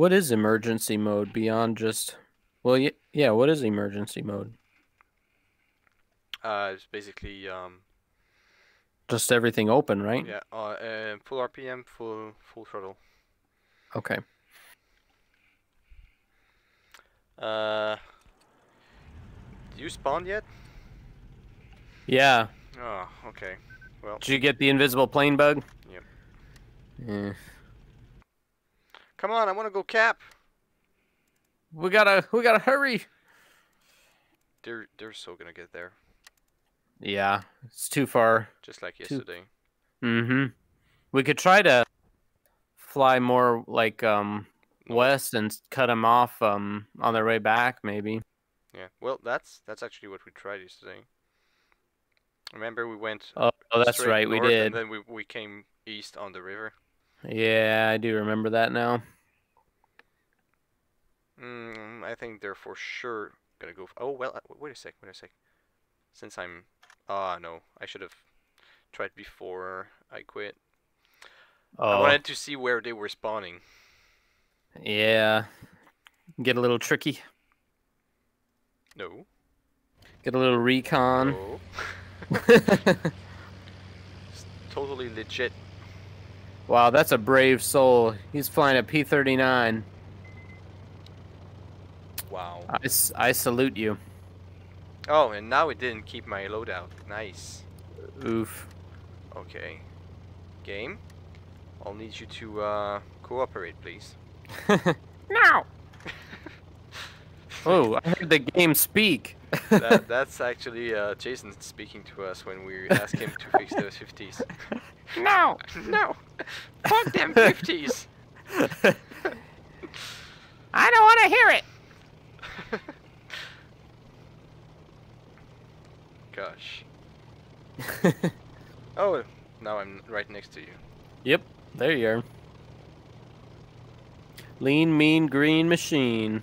What is emergency mode beyond just? Well, yeah. What is emergency mode? Uh, it's basically um, Just everything open, right? yeah, uh, uh, full RPM, full full throttle. Okay. Uh, you spawn yet? Yeah. Oh, okay. Well, Did you get the invisible plane bug? Yep. Yeah. Come on, I want to go cap. We gotta. We gotta hurry. They're they're so gonna get there, Yeah. It's too far. just like Two- yesterday. Mm-hmm. We could try to fly more like um west and cut them off um on their way back, maybe. Yeah. Well, that's that's actually what we tried yesterday. Remember, we went. Oh, oh that's straight right. We did. And then we we came east on the river. Yeah, I do remember that now. Mm, I think they're for sure gonna go. F- oh well. uh, Wait a sec. Wait a sec. Since I'm. Ah no, I should have tried before I quit. I Oh, wanted to see where they were spawning. yeah. Get a little tricky. No. Get a little recon. No. Totally legit. Wow, that's a brave soul. He's flying a P-39. Wow. I, s- I salute you. Oh, and now it didn't keep my loadout. Nice. Oof. Okay. Game. I'll need you to uh, cooperate, please. now! oh, I heard the game speak. That, that's actually uh, Jason speaking to us when we ask him to fix those 50s. no. no! Fuck them 50s! I don't want to hear it. Gosh. Oh, now I'm right next to you. Yep, there you are. Lean, mean, green machine.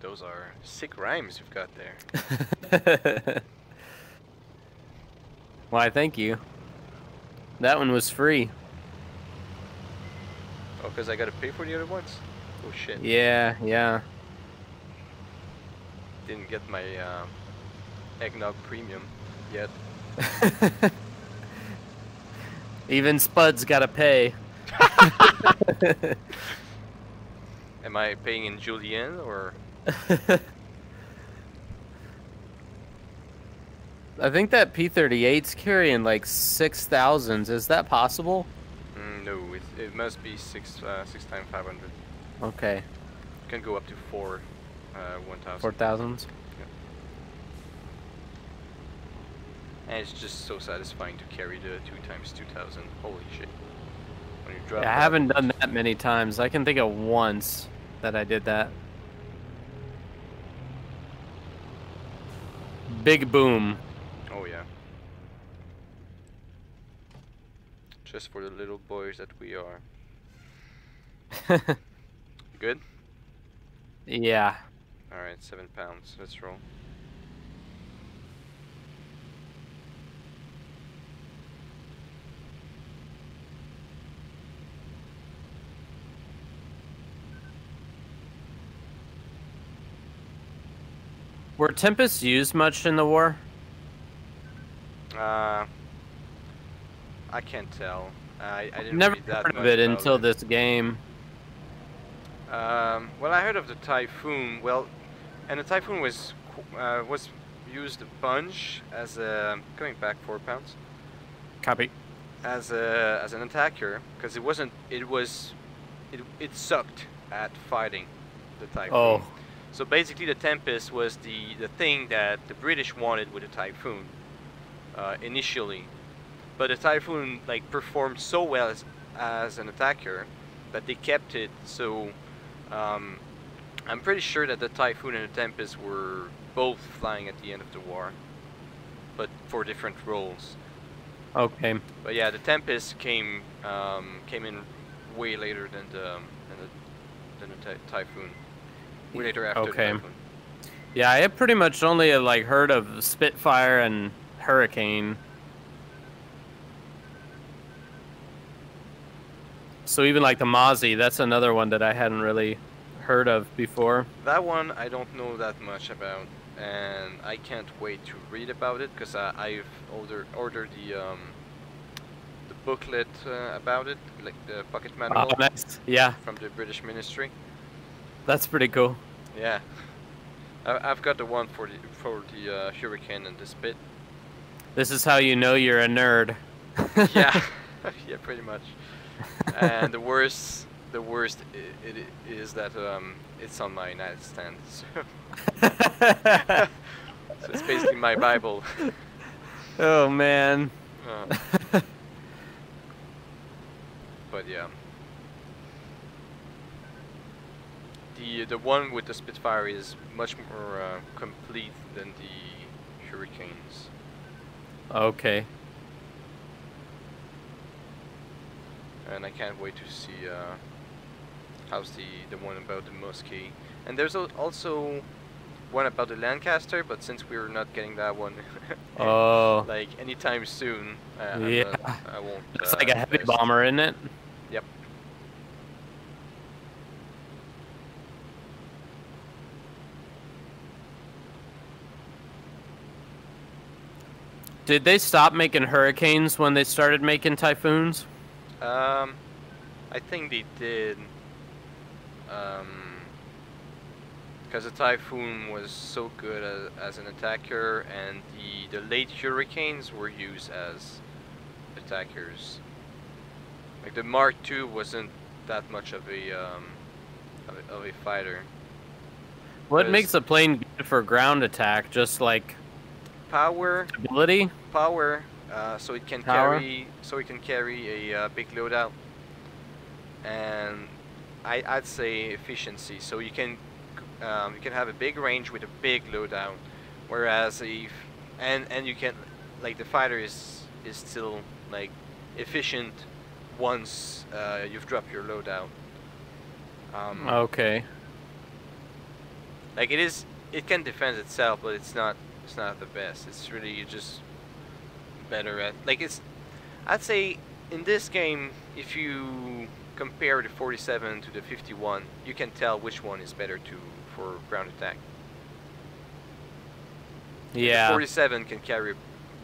Those are sick rhymes you've got there. Why, thank you. That one was free. Oh, because I gotta pay for the other ones? Oh shit. Yeah, yeah. Didn't get my uh, eggnog premium yet. Even Spud's gotta pay. Am I paying in Julienne or? I think that P-38's carrying like six thousands. Is that possible? Mm, no, it, it must be six uh, six times five hundred. Okay, It Can go up to four, uh, one thousand. four thousands. And it's just so satisfying to carry the two times two thousand. Holy shit! When you drop. I haven't done that many times. I can think of once that I did that. Big boom. Oh yeah. Just for the little boys that we are. Good. yeah. All right, seven pounds. Let's roll. Were Tempests used much in the war? Uh, I can't tell. I I didn't Never read that heard of it until it. this game. Um, well, I heard of the Typhoon. Well, and the Typhoon was uh, was used a bunch as a coming back four pounds Copy. as a as an attacker because it wasn't it was it it sucked at fighting the Typhoon. Oh, So basically, the Tempest was the the thing that the British wanted with the Typhoon uh, initially, but the Typhoon like performed so well as, as an attacker that they kept it. So um, I'm pretty sure that the Typhoon and the Tempest were both flying at the end of the war, but for different roles. okay. But yeah, the Tempest came um, came in way later than the than the, than the ty- Typhoon. Way later after Okay. the Typhoon. Yeah, I have pretty much only like heard of Spitfire and Hurricane. So even like the Mozzie, that's another one that I hadn't really heard of before. That one I don't know that much about, and I can't wait to read about it because I've ordered ordered the um, the booklet uh, about it, like the pocket manual. Oh, nice. Yeah. From the British Ministry. That's pretty cool. Yeah. I, I've got the one for the for the uh, Hurricane and the Spit. This is how you know you're a nerd. yeah. yeah, pretty much. and the worst, the worst it, it is that um, it's on my nightstand. So. so it's basically my Bible. oh man. Uh, but yeah. The the one with the Spitfire is much more uh, complete than the Hurricanes. Okay. and I can't wait to see uh, how's the the one about the Muskie. And there's also one about the Lancaster, but since we're not getting that one, oh, like anytime soon, uh, yeah, not, I won't. It's uh, like a heavy bomber, isn't it? Yep. Did they stop making hurricanes when they started making typhoons? Um, I think they did. Um, because the Typhoon was so good as, as an attacker, and the, the late Hurricanes were used as attackers. Like the Mark II wasn't that much of a um, of a, of a fighter. What makes a plane good for ground attack? Just like power, ability, power, uh, so it can Power. carry so it can carry a uh, big loadout and I, I'd say efficiency so you can um, you can have a big range with a big loadout whereas if and and you can like the fighter is is still like efficient once uh, you've dropped your loadout um, okay. like it is it can defend itself but it's not it's not the best it's really you're just better at like it's I'd say in this game if you compare the 47 to the 51 you can tell which one is better to for ground attack Yeah. the 47 can carry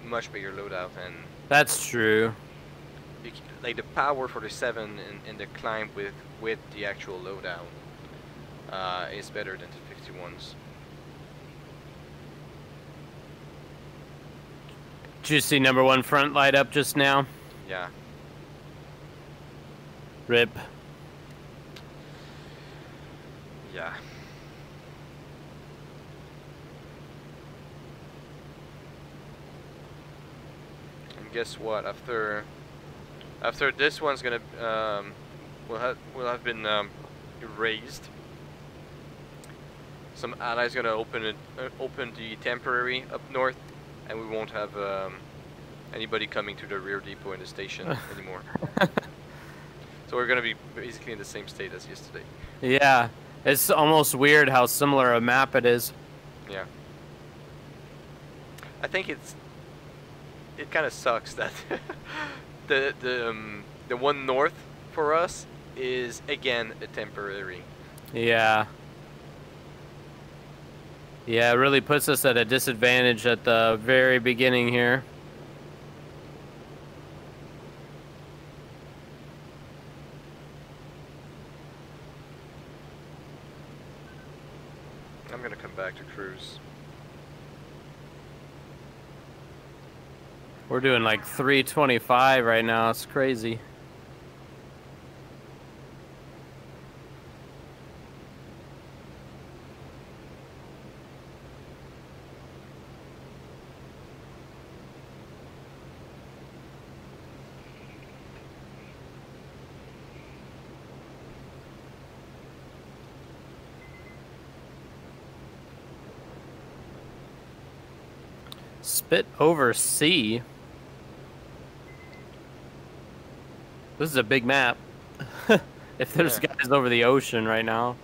much bigger loadout and That's true. you, like the power for the 7 in, in the climb with with the actual loadout uh, is better than the 51s Did you see number one front light up just now? yeah Rip. yeah and guess what after after this one's gonna um, will have will have been um, erased some allies gonna open it uh, open the temporary up north and we won't have um, anybody coming to the rear depot in the station anymore so we're gonna be basically in the same state as yesterday Yeah. It's almost weird how similar a map it is. Yeah. I think it's it kind of sucks that the the um, the one north for us is again a temporary. Yeah. Yeah, it really puts us at a disadvantage at the very beginning here. I'm gonna come back to cruise. We're doing like 325 right now. It's crazy. Spit over sea. This is a big map. if there's Yeah. guys over the ocean right now.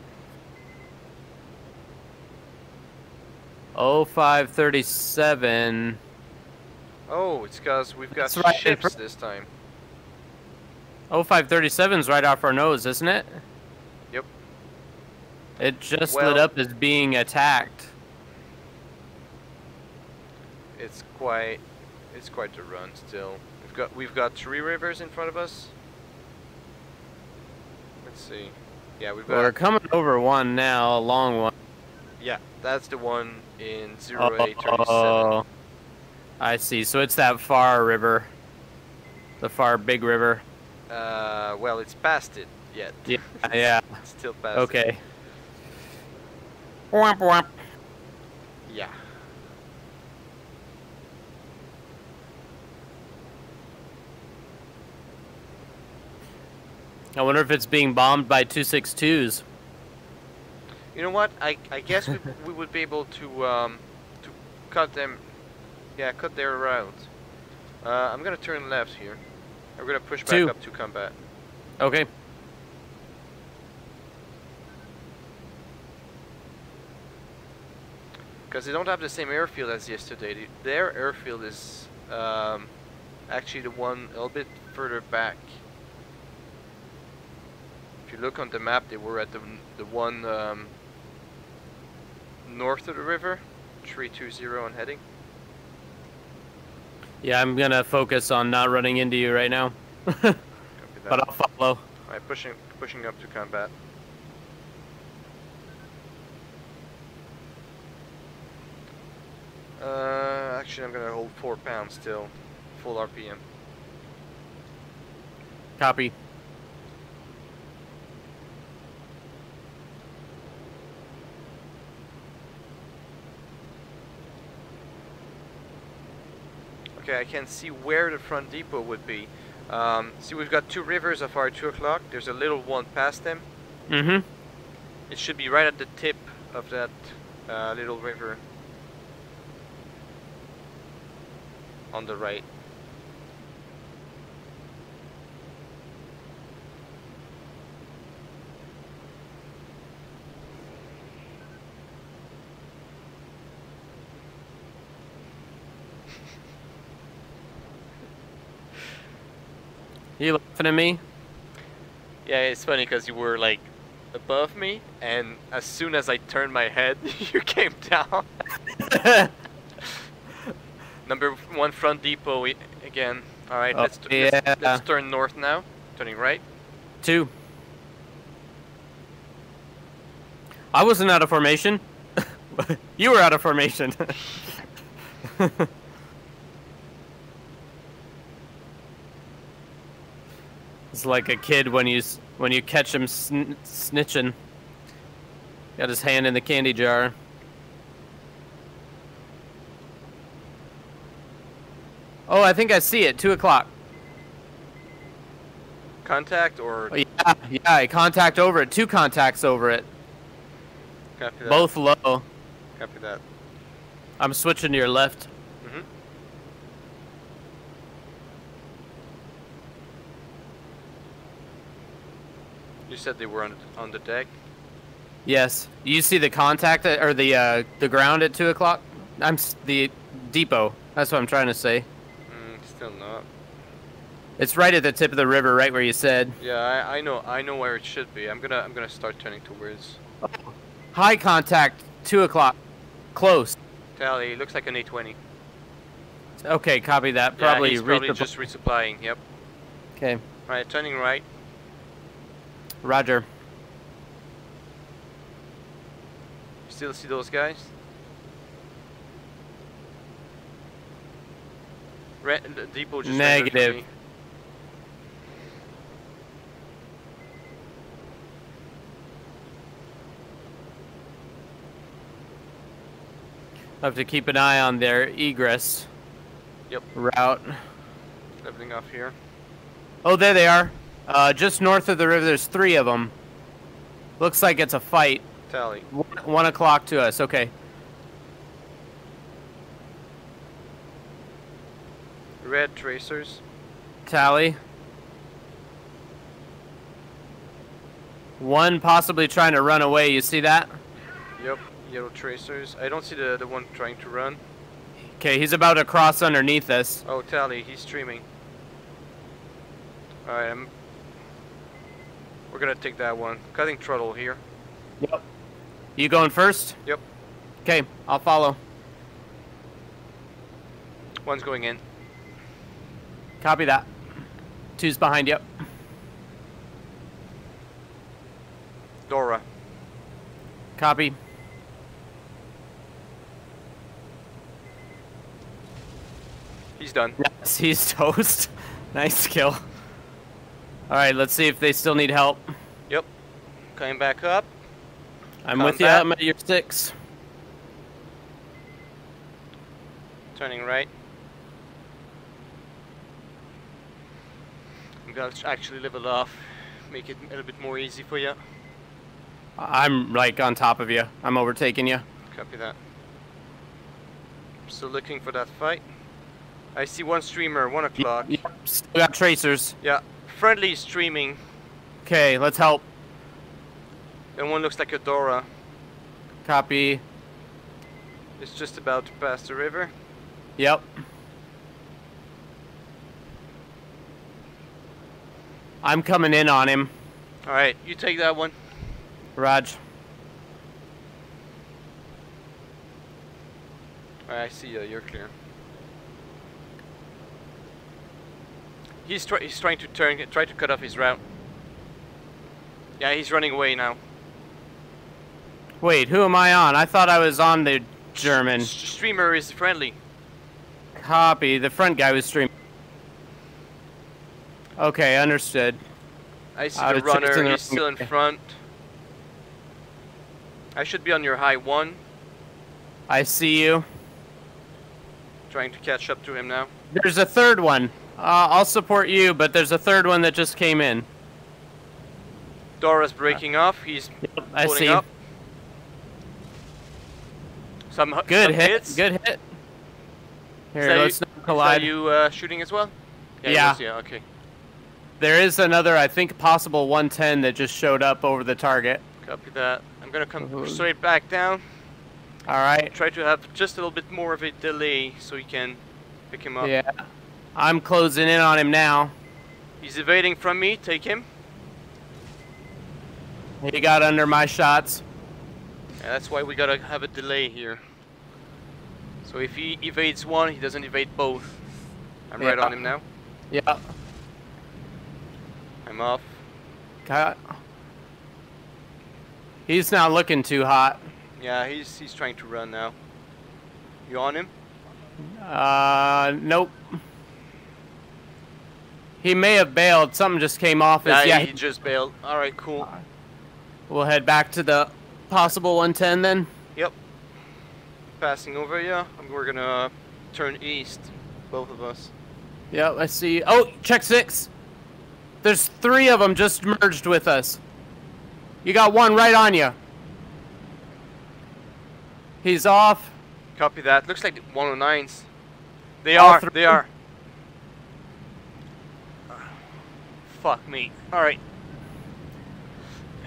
Oh five thirty seven. Oh, it's cause we've got That's right, ships this time. 0537 is right off our nose, isn't it? Yep. It just Well- lit up as being attacked. It's quite, it's quite a run still. We've got we've got three rivers in front of us. Let's see. Yeah, we've got. We're coming over one now, a long one. Yeah, that's the one in 0837. Oh, I see. So it's that far river. The far big river. Uh, well, it's past it yet. Yeah, yeah. It's still past. it. Okay. Womp womp. Yeah. I wonder if it's being bombed by 262s. You know what? I I guess we, we would be able to um to cut them. Yeah, cut their route. Uh, I'm gonna turn left here. We're gonna push back Two. up to combat. Okay. Because they don't have the same airfield as yesterday. Their airfield is um, actually the one a little bit further back. If you look on the map, they were at the the one um, north of the river, 320 on heading. Yeah, I'm gonna focus on not running into you right now. But I'll follow. Alright, pushing pushing up to combat. Uh, actually, I'm gonna hold four pounds still, full RPM. Copy. Okay, I can see where the front depot would be. Um, see, we've got two rivers of our two o'clock. There's a little one past them. Mm-hmm. It should be right at the tip of that uh, little river. On the right. You laughing at me? Yeah, it's funny because you were like above me, and as soon as I turned my head, you came down. Number one front depot i- again. All right, Oh, let's, t- let's let's turn north now. Turning right. Two. I wasn't out of formation. you were out of formation. Like a kid when you when you catch him sn- snitching. Got his hand in the candy jar. Oh, I think I see it. Two o'clock. Contact or Oh, yeah, yeah. Contact over it. Two contacts over it. copy that. Both low. Copy that. I'm switching to your left. hmm You said they were on the, on the deck. Yes. You see the contact at, or the uh, the ground at two o'clock? I'm the depot. That's what I'm trying to say. Mm, still not. It's right at the tip of the river, right where you said. Yeah, I, I know I know where it should be. I'm gonna I'm gonna start turning towards High contact, two o'clock. Close. Tally. Looks like an A20. Okay, copy that. Yeah, Probably. he's probably just resupplying. Yep. Okay. Right, turning right. Roger. Still see those guys? Re- depot just Negative. Have to keep an eye on their egress. Yep. Route. Everything off here. Oh, there they are. Uh, just north of the river. There's three of them. Looks like it's a fight. Tally. One, one o'clock to us. Okay. Red tracers. Tally. One possibly trying to run away. You see that? Yep. Yellow tracers. I don't see the the one trying to run. Okay, he's about to cross underneath us. Oh, Tally. He's streaming. All right. I'm We're gonna take that one. Cutting throttle here. Yep. You going first? Yep. Okay, I'll follow. One's going in. Copy that. Two's behind you. Dora. Copy. He's done. Yes, he's toast. nice kill. Alright, let's see if they still need help. Yep. Coming back up. I'm with you. I'm at your six. Turning right. I'm gonna actually level off. Make it a little bit more easy for you. I'm like on top of you. I'm overtaking you. Copy that. Still looking for that fight. I see one streamer, one o'clock. Yep, Still got tracers. Yeah, friendly streaming. Okay, let's help. And one looks like a Dora. Copy. It's just about to pass the river. Yep. I'm coming in on him, Alright, you take that one. Raj. Alright, I see you. You're clear. He's, try he's trying to turn, try to cut off his route. Yeah, he's running away now. Wait, who am I on? I thought I was on the German. S- streamer is friendly. Copy. The front guy was streaming. Okay, understood. I see I the runner. the He's still in front. I should be on your high one, I see you. trying to catch up to him now. There's a third one. Uh, I'll support you, but there's a third one that just came in. Dora's breaking off. He's Yep, I see. up. Some Good some hit. hits. Good hit. Here, let's you, not collide. that you uh, shooting as well? Yeah. was, yeah. Okay. There is another, I think, possible 110 that just showed up over the target. Copy that. I'm gonna come Mhm. straight back down. All right. Try to have just a little bit more of a delay so you can pick him up. Yeah. I'm closing in on him now. He's evading from me. Take him. He got under my shots. Yeah, that's why we gotta have a delay here. So if he evades one, he doesn't evade both. I'm right on him now. Yeah. I'm off. Got. He's not looking too hot. Yeah, he's he's trying to run now. You on him? Uh, nope. He may have bailed. Something just came off. Yeah, His, yeah, he just bailed. All right, cool. we'll head back to the possible 110 then. Yep. Passing over. I'm- We're gonna turn east, both of us. Yep, I see. Oh, check six. There's three of them just merged with us. You got one right on you. He's off. Copy that. Looks like 109s. They All are. three? They are. Fuck me. All right.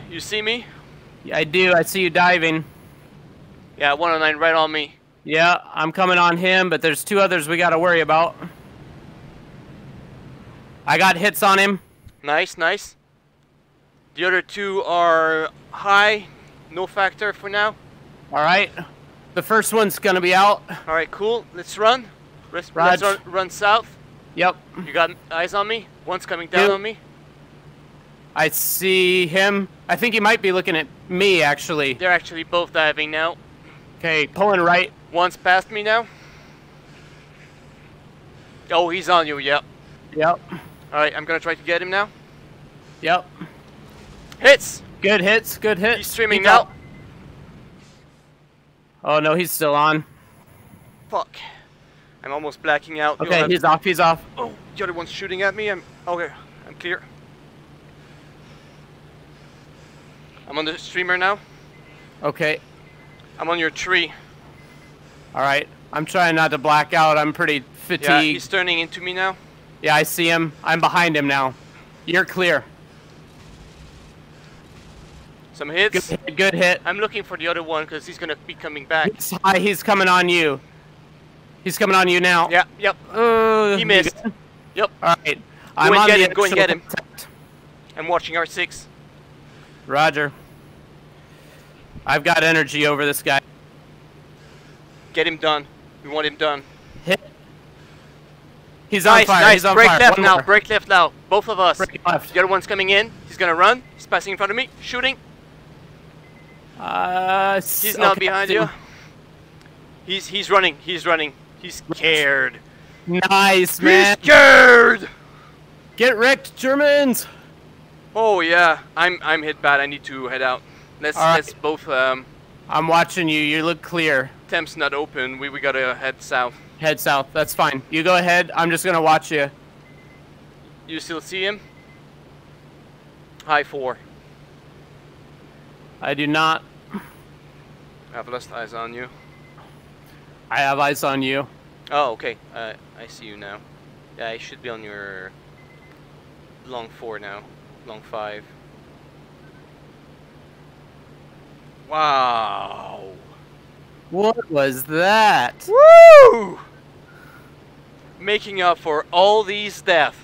You see me? Yeah, I do. I see you diving. Yeah, 109 right on me. Yeah, I'm coming on him, but there's two others we got to worry about. I got hits on him. Nice, nice. The other two are high, no factor for now. All right. The first one's gonna be out. All right, cool. Let's run. Let's, let's run, run south. Yep. You got eyes on me? One's coming down on me. I see him. I think he might be looking at me actually. They're actually both diving now. Okay, pulling right. One's past me now. Oh, he's on you. Yep. Yep. All right, I'm gonna try to get him now. Yep. Hits. Good hits. Good hits. He's streaming He's now. out. Oh no, he's still on. Fuck. I'm almost blacking out. Okay, he's off. He's off. Oh, the other one's shooting at me. I'm okay. I'm clear. I'm on the streamer now. Okay. I'm on your tree. All right. I'm trying not to black out. I'm pretty fatigued. Yeah, he's turning into me now. Yeah, I see him. I'm behind him now. You're clear. Some Good hits. hit. Good hit. I'm looking for the other one because he's gonna be coming back. He's high. He's coming on you. He's coming on you now. Yeah, yep. Uh, He missed. Yep. All right. I'm and on get the him, go and get him. contact. I'm watching R6. Roger. I've got energy over this guy. Get him done. We want him done. Hit. He's nice, on fire. nice. He's on break fire. left One now. more. Break left now. Both of us. Break left. The other one's coming in. He's gonna run. He's passing in front of me. Shooting. Uh, He's now behind you. He's he's running. He's running. He's scared. Nice, man. He's scared. Get wrecked, Germans. Oh yeah. I'm I'm hit bad. I need to head out. Let's right. let's both um. I'm watching you. You look clear. Temp's not open. We we gotta head south. Head south. That's fine. You go ahead. I'm just gonna watch you. You still see him? High four. I do not. I've lost eyes on you. I have eyes on you. Oh, okay. Uh, I see you now. Yeah, I should be on your long four now. Long five. Wow. What was that? Woo! Making up for all these deaths.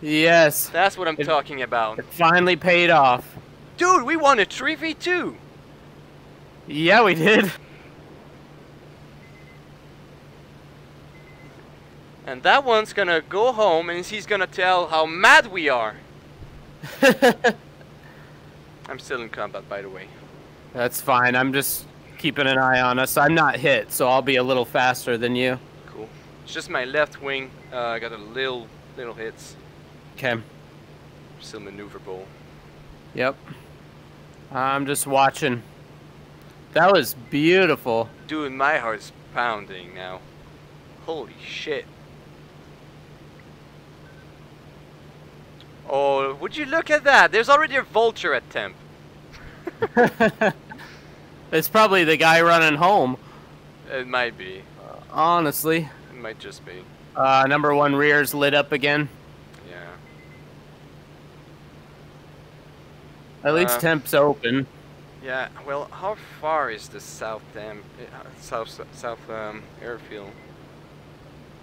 Yes. That's what I'm It- talking about. It finally paid off. Dude, we won a 3v2. Yeah, we did. And that one's gonna go home and he's gonna tell how mad we are. I'm still in combat, by the way. That's fine. I'm just keeping an eye on us. I'm not hit, so I'll be a little faster than you. Cool. It's just my left wing. Uh, I got a little, little hits. Okay. Still maneuverable. Yep. I'm just watching. That was beautiful. Dude, my heart's pounding now. Holy shit. Oh, would you look at that? There's already a vulture at temp. it's probably the guy running home, It might be. honestly. It might just be. Uh, number one rear's lit up again. Yeah. At least Uh, temp's open. Yeah. Well, how far is the south dam, uh, south south um, airfield?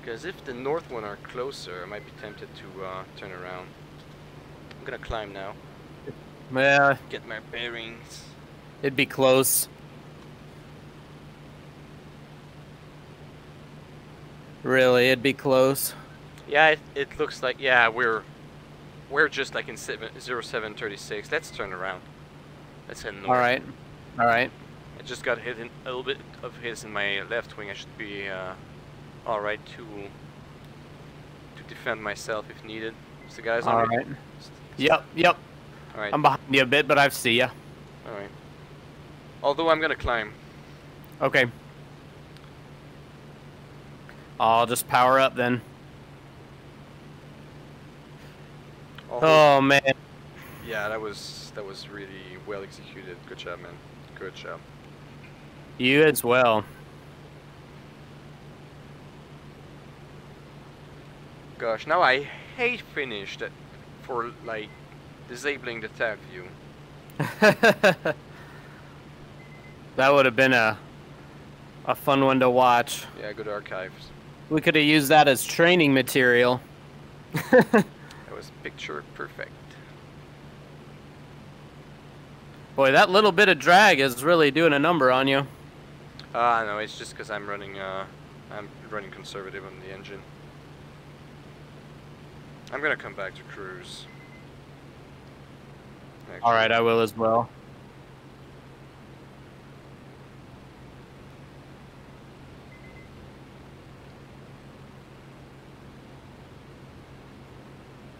Because if the north one are closer, I might be tempted to uh, turn around. I'm gonna climb now. Yeah, Get my bearings. it'd be close. Really, it'd be close. Yeah, it, it looks like yeah we're we're just like in seven, 0736. Let's turn around. Let's head north. All right. All right. I just got hit in a little bit of hits in my left wing. I should be uh, all right to to defend myself if needed. The guys All on me? right. Yep. Yep. All right. I'm behind you a bit, but I see ya. all right. Although I'm gonna climb. Okay. I'll just power up then. Oh man. Yeah, that was that was really well executed. Good job, man. Good job. You as well. Gosh, now I hate Finnish that for like disabling the tab view. that would have been a a fun one to watch. Yeah, good archives. We could have used that as training material. That was picture perfect. Boy, that little bit of drag is really doing a number on you. Ah, no, it's just because I'm running. Uh, I'm running conservative on the engine. I'm gonna come back to cruise. All right, I will as well.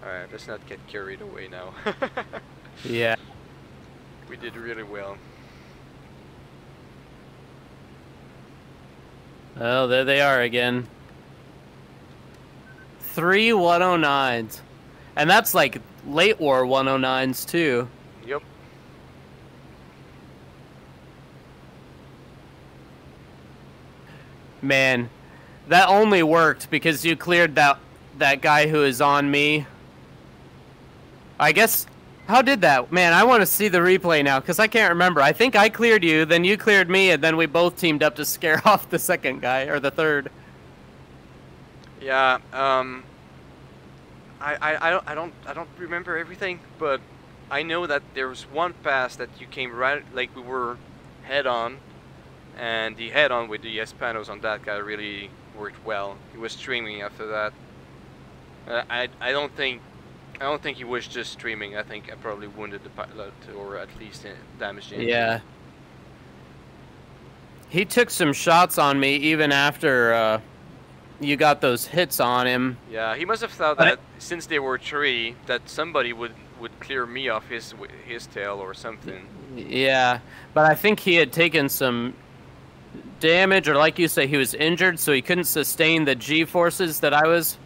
All right, let's not get carried away now. Yeah. we did really well. Oh, there they are again. Three 109s. And that's like late war 109s too. Yep. Man, that only worked because you cleared that that guy who is on me. I guess how did that? Man, I want to see the replay now cuz I can't remember. I think I cleared you, then you cleared me and then we both teamed up to scare off the second guy or the third. Yeah. Um. I, I, I don't I don't I don't remember everything, but I know that there was one pass that you came right, like we were head on, and the head on with the Hispanos on that guy really worked well. He was streaming after that. Uh, I I don't think I don't think he was just streaming. I think I probably wounded the pilot or at least uh, damaged engine. Yeah. He took some shots on me even after uh, you got those hits on him. Yeah, he must have thought But I- that since there were three, that somebody would would clear me off his his tail or something. Yeah, but I think he had taken some damage, or like you say, he was injured, so he couldn't sustain the G forces that I was,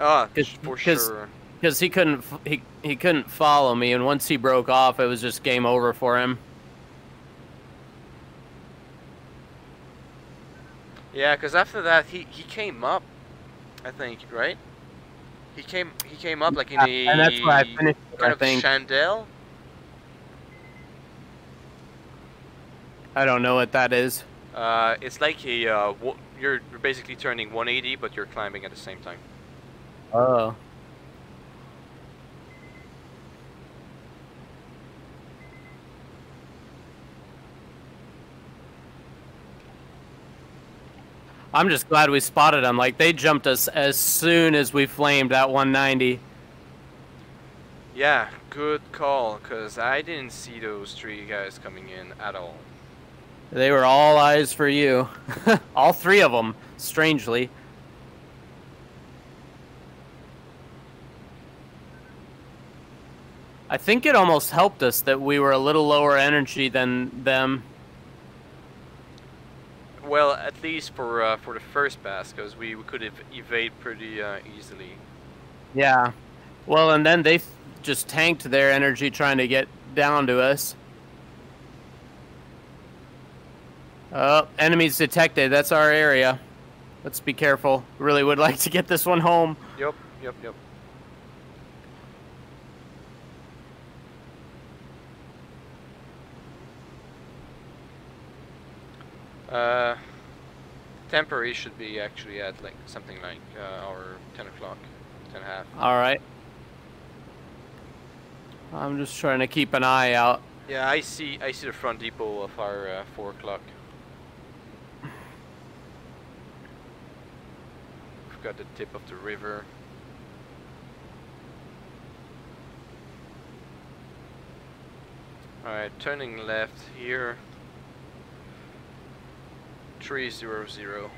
Ah, 'Cause- for 'cause- sure. because he couldn't he he couldn't follow me, and once he broke off, it was just game over for him. Yeah, because after that he he came up, I think, right? He came he came up like in a and that's where I finished. kind I of think chandelle. I don't know what that is. Uh, it's like a uh, you're basically turning 180, but you're climbing at the same time. Oh. I'm just glad we spotted them. Like they jumped us as soon as we flamed that 190. Yeah, good call, because I didn't see those three guys coming in at all. They were all eyes for you. all three of them, strangely. I think it almost helped us that we were a little lower energy than them. Well, at least for uh, for the first pass, because we, we could ev- evade pretty uh, easily. Yeah. Well, and then they just tanked their energy trying to get down to us. Oh, enemies detected. That's our area. Let's be careful. Really would like to get this one home. Yep, yep, yep. Uh, temporary should be actually at like something like uh, our 10 o'clock, 10 a half. All right. I'm just trying to keep an eye out. Yeah, I see. I see the front depot of our uh, 4 o'clock. We've got the tip of the river. Alright, turning left here. 300.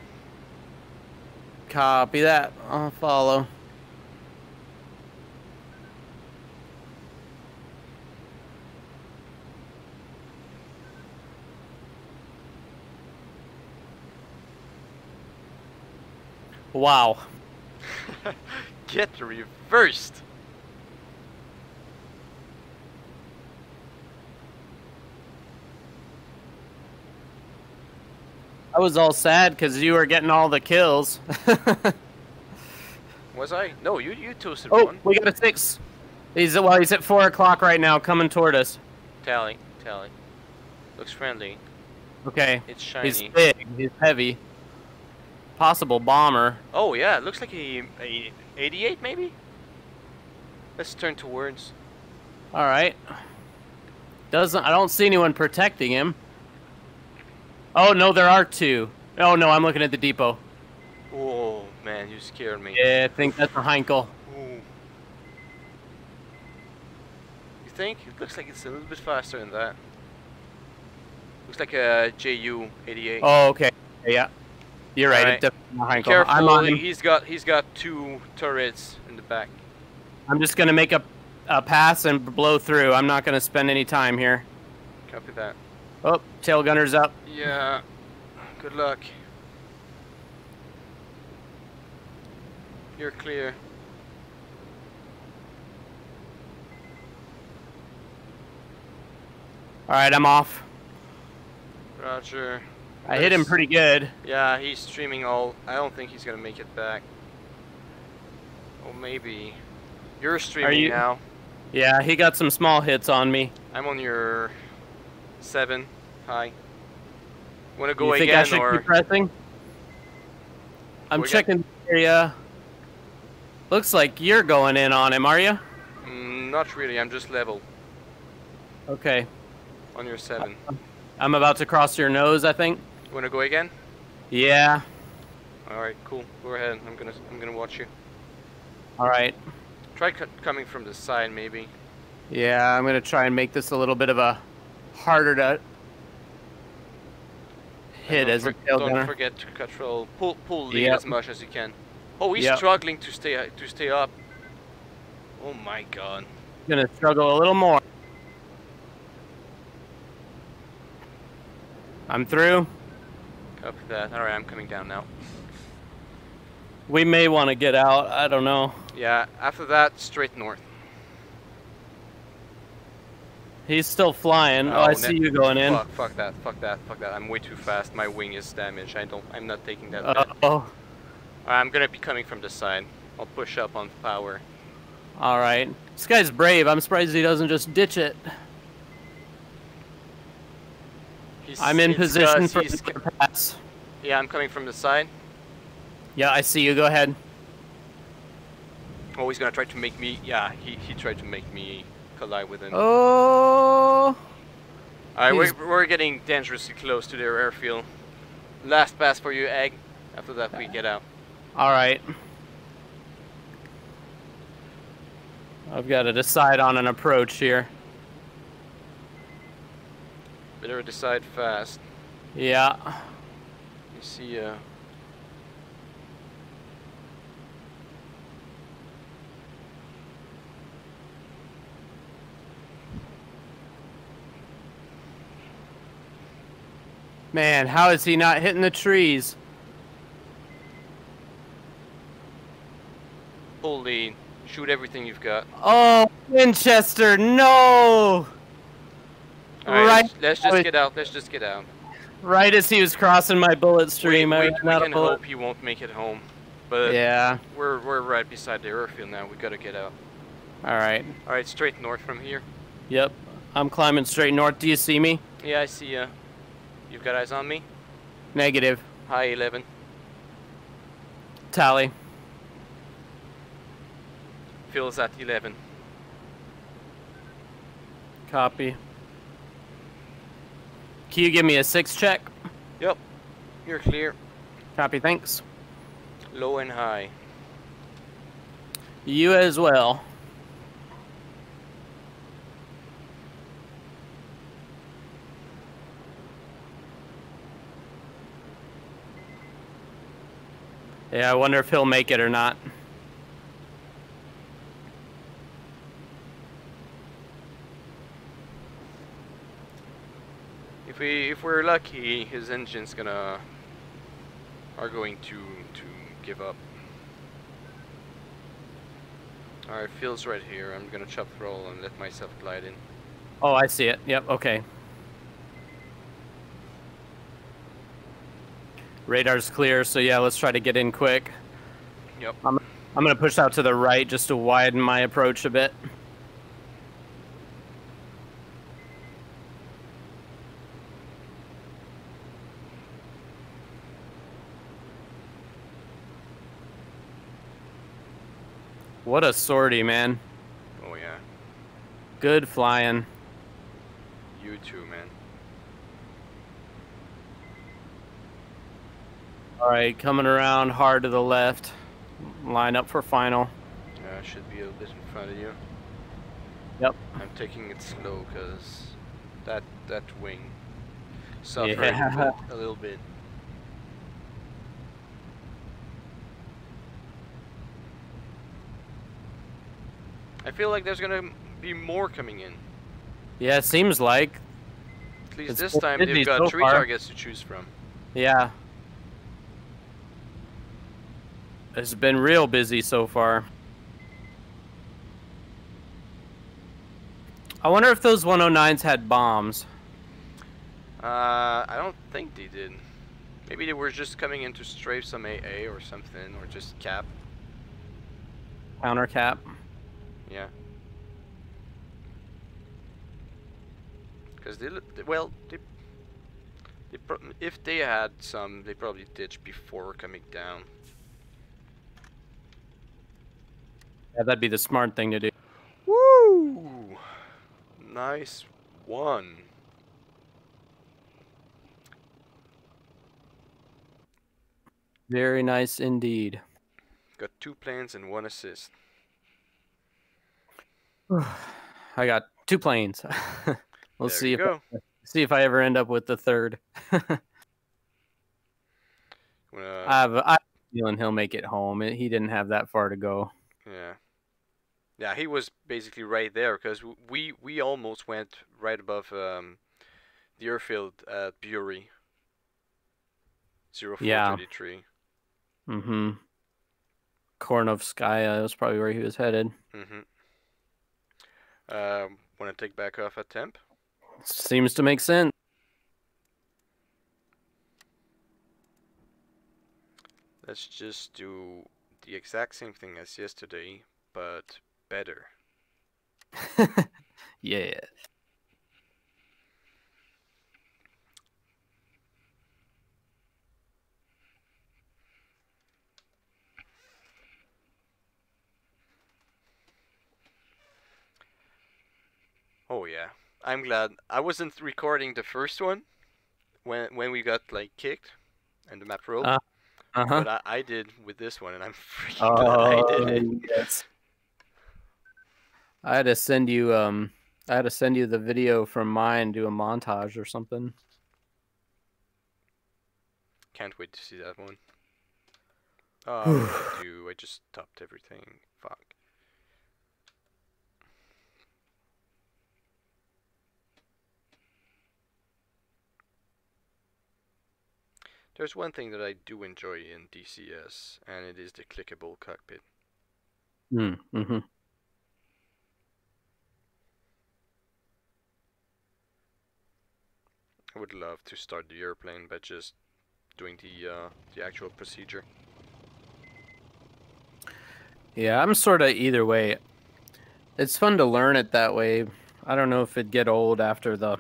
Copy that. I'll follow. Wow. Get reversed! I was all sad because you were getting all the kills. Was I? No, you you toasted oh, one. we got a six. He's well. He's at four o'clock right now, coming toward us. Tally, tally. Looks friendly. Okay. It's shiny. He's big. He's heavy. Possible bomber. Oh yeah, looks like a, a 88 maybe. Let's turn towards. All right. Doesn't. I don't see anyone protecting him. Oh no, there are two. Oh no, I'm looking at the depot. Oh man, you scared me. Yeah, I think that's a Heinkel. Ooh. You think? It looks like it's a little bit faster than that. Looks like a JU 88. Oh, okay. Yeah. You're right. Alright. It's definitely Be Heinkel. careful. I'm on him. He's got he's got two turrets in the back. I'm just gonna make a, a pass and blow through. I'm not gonna spend any time here. Copy that. Oh, tail gunner's up. Yeah. Good luck. You're clear. All right, I'm off. Roger. I hit him pretty good. Yeah, he's streaming all. I don't think he's gonna make it back. Oh, maybe. You're streaming you- now. Yeah, he got some small hits on me. I'm on your seven. Hi. Wanna go you think I should or? keep pressing? I'm We checking the area. Looks like you're going in on him, are you? Mm, not really. I'm just level. Okay. On your seven. I'm about to cross your nose, I think. You wanna go again? Yeah. All right, cool. Go ahead. I'm gonna I'm gonna watch you. All right. Try c- coming from the side, maybe. Yeah, I'm gonna try and make this a little bit of a harder to hit as for- a tail Don't gunner. forget to control, pull, pull lead Yep. as much as you can. Oh, he's Yep. struggling to stay to stay up. Oh my god. Gonna struggle a little more. I'm through. Copy that. All right, I'm coming down now. We may want to get out. I don't know. Yeah. After that, straight north. He's still flying. Oh, I see you going in. Fuck, fuck that, fuck that, fuck that. I'm way too fast. My wing is damaged. I don't. I'm not taking that. bet. Oh, I'm gonna be coming from the side. I'll push up on power. all right. This guy's brave. I'm surprised he doesn't just ditch it. He's, I'm in position for the pass. Yeah, I'm coming from the side. Yeah, I see you. Go ahead. Oh, he's gonna try to make me. Yeah, he he tried to make me collide with him. Oh. Alright, we're, we're getting dangerously close to their airfield. Last pass for you, Egg. After that, we get out. All right. I've got to decide on an approach here. Better decide fast. Yeah. You see, uh. Man, how is he not hitting the trees? Pull lead. Shoot everything you've got. Oh, Winchester, no! Alright, Right. let's, let's just get out. Let's just get out. Right as he was crossing my bullet stream, we, I we ran out of can bullet. hope he won't make it home. But Yeah. we're, we're right beside the airfield now. We gotta get out. All right. Alright, straight north from here. Yep. I'm climbing straight north. Do you see me? Yeah, I see ya. You've got eyes on me? Negative. High 11. Tally. Phil's at 11. Copy. Can you give me a six check? Yep. You're clear. Copy, thanks. Low and high. You as well. Yeah, I wonder if he'll make it or not. If we if we're lucky, his engine's gonna are going to to give up. Alright, Phil's right here. I'm gonna chop roll and let myself glide in. Oh, I see it. Yep, okay. Radar's clear, so yeah, let's try to get in quick. Yep. I'm, I'm gonna push out to the right just to widen my approach a bit. What a sortie, man. Oh yeah. Good flying. You too, man. All right, coming around hard to the left. Line up for final. Yeah, I should be a bit in front of you. Yep. I'm taking it slow because that that wing suffered Yeah. a, a little bit. I feel like there's gonna be more coming in. Yeah, it seems like. At least It's this time they've got so three far. targets to choose from. Yeah. It's been real busy so far. I wonder if those 109s had bombs. Uh, I don't think they did. Maybe they were just coming in to strafe some AA or something, or just cap. Counter cap. Yeah. Because they, they- well, they, they if they had some, they probably ditched before coming down. Yeah, that'd be the smart thing to do. Woo! Nice one. Very nice indeed. Got two planes and one assist. I got two planes. we'll there see you if go. see if I ever end up with the third. Wanna- I have, I have a feeling he'll make it home. It- He didn't have that far to go. yeah. Yeah, he was basically right there because we we almost went right above um, the airfield at Bury. Zero four Yeah. thirty three. Mm-hmm. Kornovskaya was probably where he was headed. Mm-hmm. Um, want to take back off at temp? Seems to make sense. Let's just do the exact same thing as yesterday, but better. yeah. Oh yeah, I'm glad I wasn't recording the first one when when we got like kicked and the map rolled, Uh, Uh huh. but I, I did with this one, and I'm freaking glad I Oh, did it. yes. I had to send you um I had to send you the video from mine, do a montage or something. Can't wait to see that one. Oh, what did I do? I just stopped everything. Fuck. There's one thing that I do enjoy in DCS, and it is the clickable cockpit. Mm, hmm I would love to start the airplane by just doing the uh, the actual procedure. Yeah, I'm sort of either way. It's fun to learn it that way. I don't know if it'd get old after the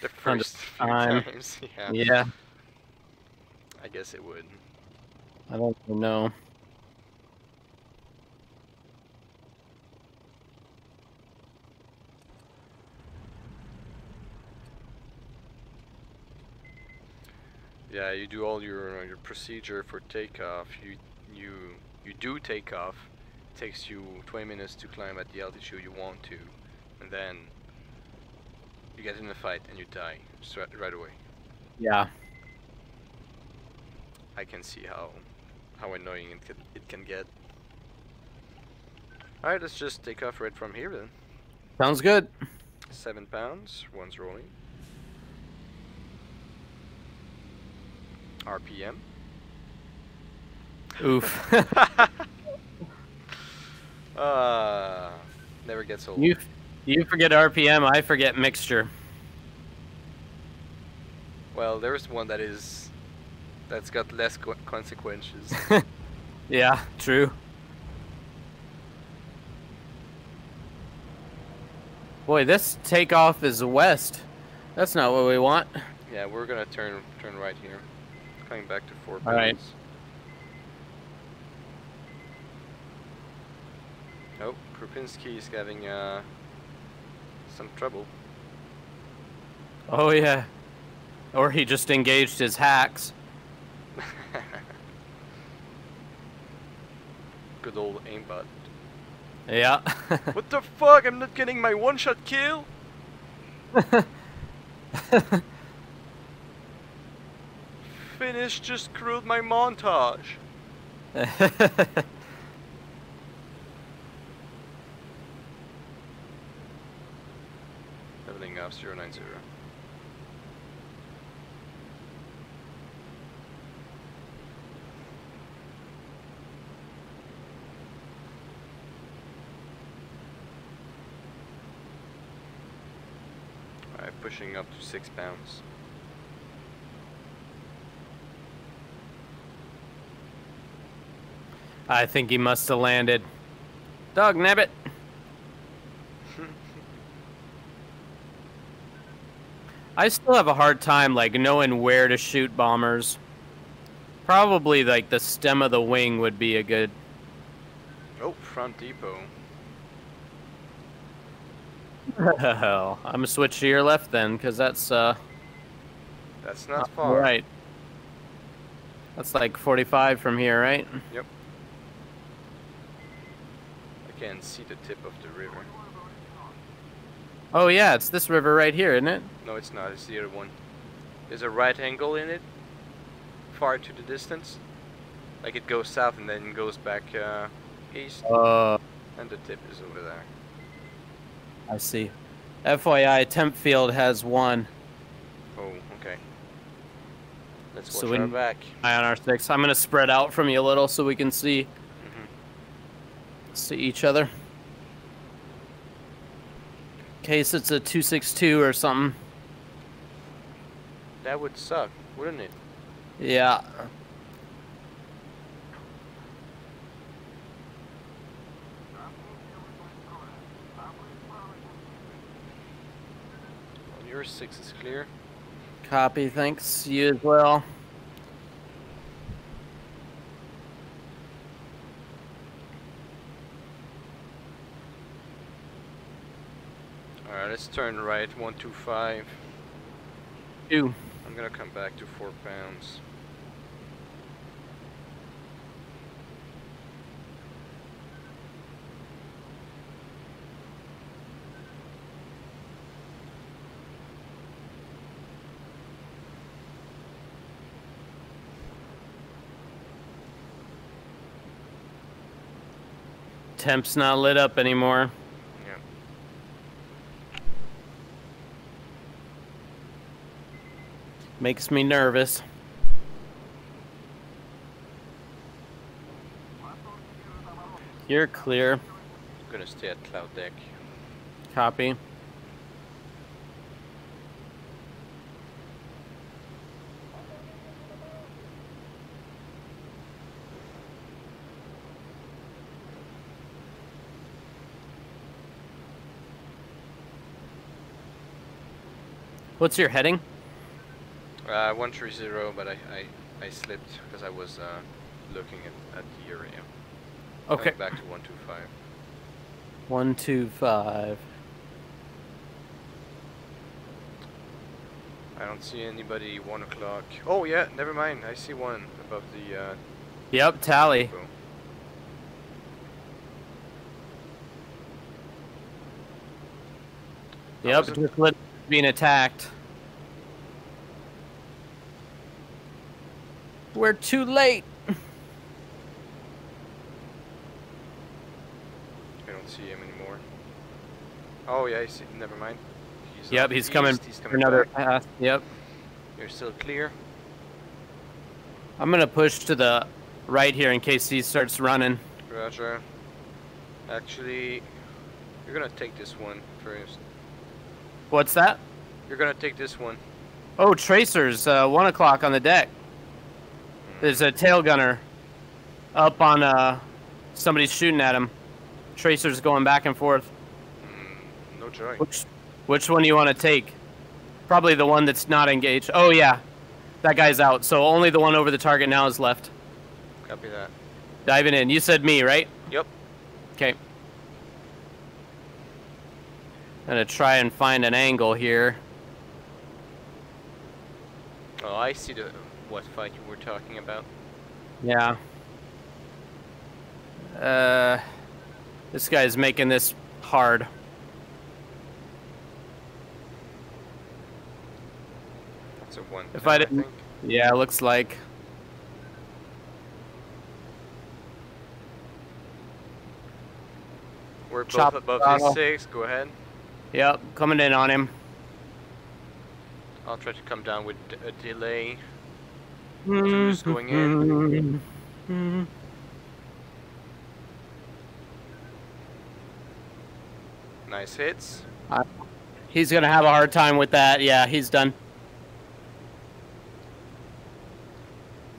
The first few time. times, yeah, yeah. I guess it would. I don't know. Yeah, you do all your uh, your procedure for takeoff. You you you do take off. It takes you 20 minutes to climb at the altitude you want to, and then you get in a fight and you die just right, right away. Yeah. I can see how how annoying it can, it can get. Alright, let's just take off right from here then. Sounds good. Seven pounds, one's rolling. RPM. Oof. uh, never gets old. you you forget RPM, I forget mixture. Well, there's one that is that's got less co- consequences. Yeah, true. Boy, this takeoff is west. That's not what we want. yeah, we're gonna turn turn right here. Coming back to four All right. pounds. Oh, Krupinski is having uh, some trouble. Oh yeah. Or he just engaged his hacks. Good old aimbot. Yeah. what the fuck? I'm not getting my one-shot kill. Finish just screwed my montage. Leveling up uh, 090. Alright, pushing up to 6 pounds. I think he must have landed. Dog nabbit. I still have a hard time like knowing where to shoot bombers. Probably like the stem of the wing would be a good Oh, front depot. Hell, I'm gonna switch to your left then, because that's uh That's not far. right. That's like 45 from here, right? I can see the tip of the river. Oh yeah, it's this river right here, isn't it? No, it's not. It's the other one. There's a right angle in it, far to the distance. Like it goes south and then goes back uh, east, Uh, and the tip is over there. I see. FYI, Temp Field has one Oh, okay. Let's So watch our back. eye on our six. I'm gonna spread out from you a little so we can see See each other. In case it's a 262 or something. That would suck, wouldn't it? Yeah. Your six is clear. Copy. Thanks. You as well. Alright, let's turn right. One, two, five. Two. I'm gonna come back to four pounds. Temp's not lit up anymore. Yeah. Makes me nervous. You're clear. I'm gonna stay at cloud deck. Copy. What's your heading? Uh, 130, but I, I, I slipped because I was uh, looking at, at the area. Okay. Coming back to 125. One, two, five. I don't see anybody 1 o'clock. Oh, yeah, never mind. I see one above the. Uh, Yep, tally. How Yep, just being attacked. We're too late. I don't see him anymore. Oh, yeah, I see. Never mind. He's Yep, off he's coming He's coming another back. pass. Yep. You're still clear. I'm gonna push to the right here in case he starts running. Roger. Actually, you're gonna take this one first. What's that? You're gonna take this one. Oh, tracers. Uh, one o'clock on the deck. There's a tail gunner up on. Uh, somebody's shooting at him. Tracers going back and forth. Mm, no joy. Which, which one do you want to take? Probably the one that's not engaged. Oh yeah, that guy's out. So only the one over the target now is left. Copy that. Diving in. You said me, right? Yep. Okay. Gonna try and find an angle here. Oh, I see the what fight you were talking about. Yeah. Uh, this guy's making this hard. That's a one. If I didn't- think. Yeah, looks like. We're both Chop above throttle. six. Go ahead. Yep, coming in on him. I'll try to come down with a delay. Who's going in? Nice hits. He's gonna have a hard time with that. Yeah, he's done.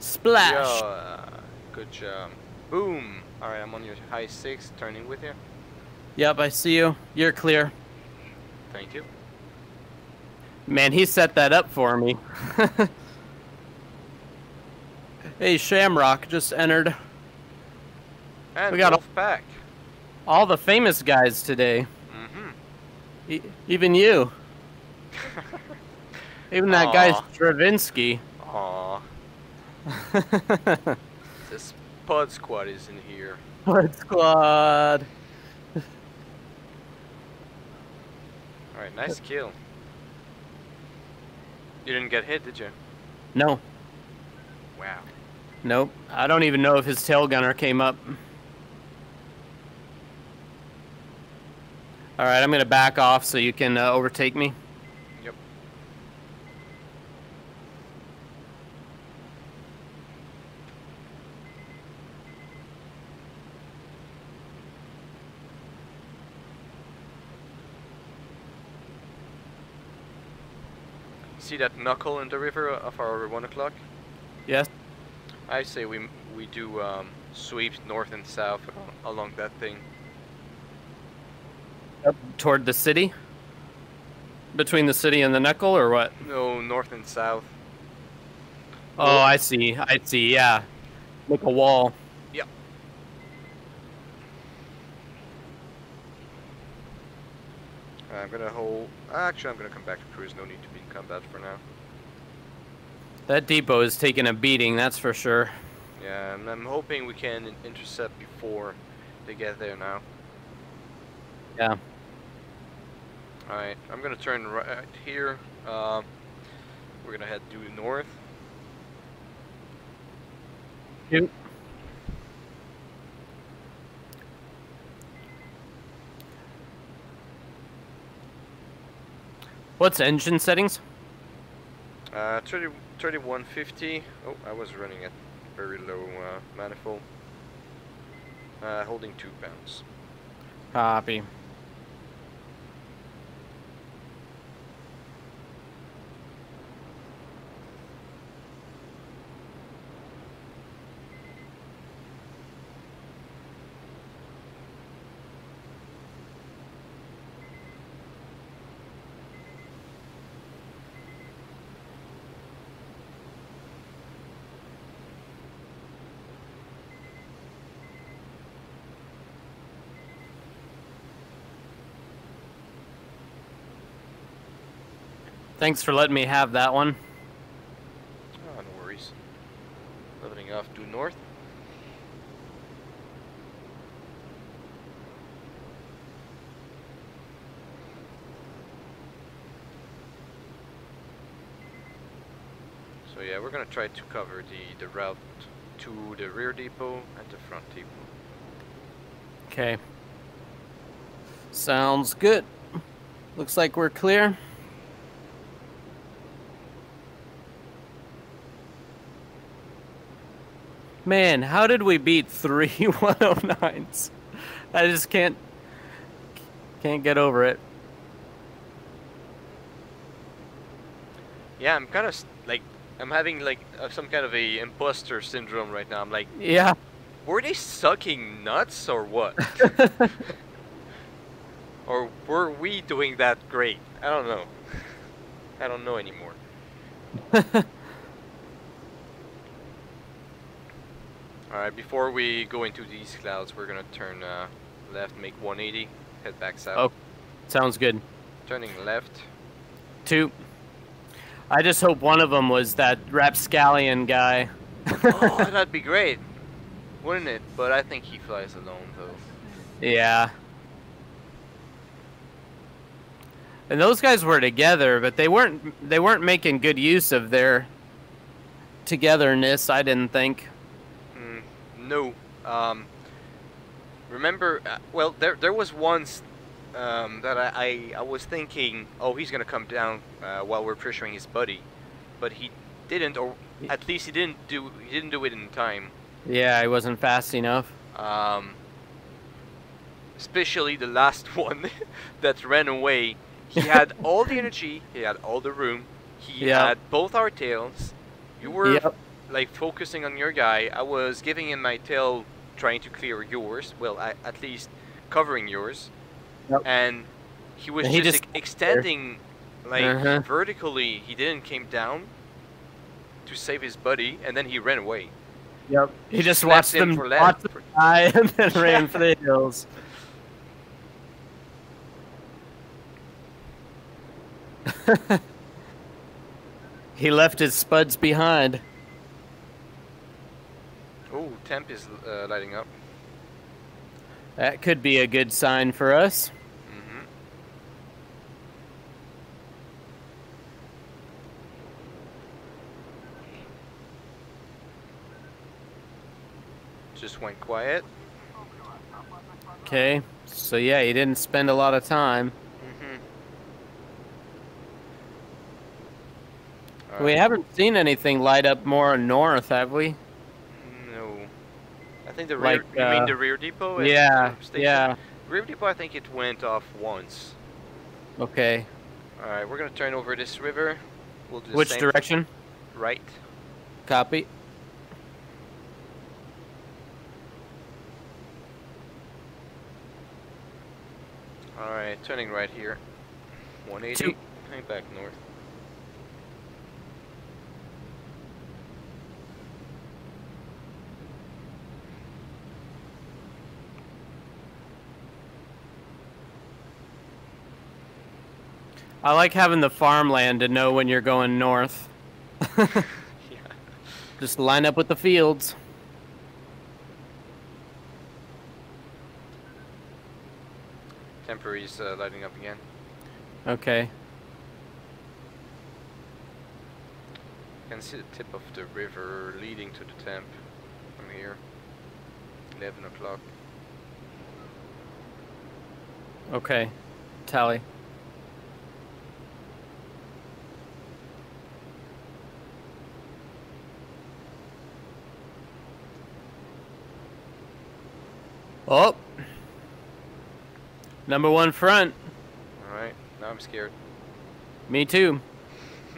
Splash. Yeah, uh, good job. Boom. All right, I'm on your high six, turning with you. Yep, I see you. You're clear. Thank you. Man, he set that up for me. hey, Shamrock just entered. And We got a- Wolf back. All the famous guys today. Mm-hmm. E- even you. Even that guy Aw. Stravinsky. Aw, this Pod Squad is in here. Blood Squad. Alright, nice kill. You didn't get hit, did you? No, Wow. Nope. I don't even know if his tail gunner came up. All right, I'm gonna back off so you can uh, overtake me. Yep. See that knuckle in the river of our one o'clock? Yes. I say we we do um, sweeps north and south along that thing. Toward the city. Between the city and the knuckle, or what? No, north and south. Oh, I see. I see. Yeah, like a wall. Yep. I'm gonna hold. Actually, I'm gonna come back to cruise. No need to be in combat for now. That depot is taking a beating. That's for sure. Yeah, I'm hoping we can intercept before they get there now. Yeah. Alright, I'm gonna turn right here. Um, we're gonna head due north. Shoot. What's engine settings? Uh, 30, 3150. Oh, I was running at very low uh, manifold. Uh, holding two pounds. Copy. Thanks for letting me have that one. Oh, no worries. Leveling off due north. So yeah, we're gonna try to cover the, the route to the rear depot and the front depot. Okay. Sounds good. Looks like we're clear. Man, how did we beat three 109s? I just can't can't get over it. Yeah, I'm kind of like I'm having like some kind of a imposter syndrome right now. I'm like, Yeah. were they sucking nuts or what? or were we doing that great? I don't know. I don't know anymore. Alright, before we go into these clouds, we're gonna turn uh, left, make 180, head back south. Oh. Sounds good. Turning left. Two. I just hope one of them was that rapscallion guy. oh, that'd be great, wouldn't it? But I think he flies alone though. Yeah. And those guys were together, but they weren't they weren't making good use of their togetherness, I didn't think. No. Um, remember, uh, well, there there was once um, that I, I, I was thinking, oh, he's gonna come down uh, while we're pressuring his buddy, but he didn't, or at least he didn't do he didn't do it in time. Yeah, he wasn't fast enough. Um, especially the last one that ran away. He had all the energy, he had all the room, he Yeah. had both our tails. You were Yep. Like focusing on your guy. I was giving him my tail, trying to clear yours. Well, I, at least covering yours. Yep. And he was And he just, just ex- extending, like Uh-huh. vertically. He didn't came down to save his buddy, and then he ran away. Yep. He just watched him them for watched them die and then ran for the hills. he left his spuds behind. Temp is uh, lighting up. That could be a good sign for us. hmm Just went quiet. Okay. So yeah, he didn't spend a lot of time. Mm-hmm. We haven't seen anything light up more north, have we? I think the rear. Like, you mean uh, the rear depot? Yeah, yeah. Rear depot. I think it went off once. Okay. All right, we're gonna turn over this river. We'll do Which direction? Right. Copy. All right, turning right here. 180. Two. Coming back north. I like having the farmland to know when you're going north. Yeah. Just line up with the fields. Temporary's uh, lighting up again. Okay. You can see the tip of the river leading to the temp from here. 11 o'clock. Okay. Tally. Oh. Number one front. All right, now I'm scared. Me too.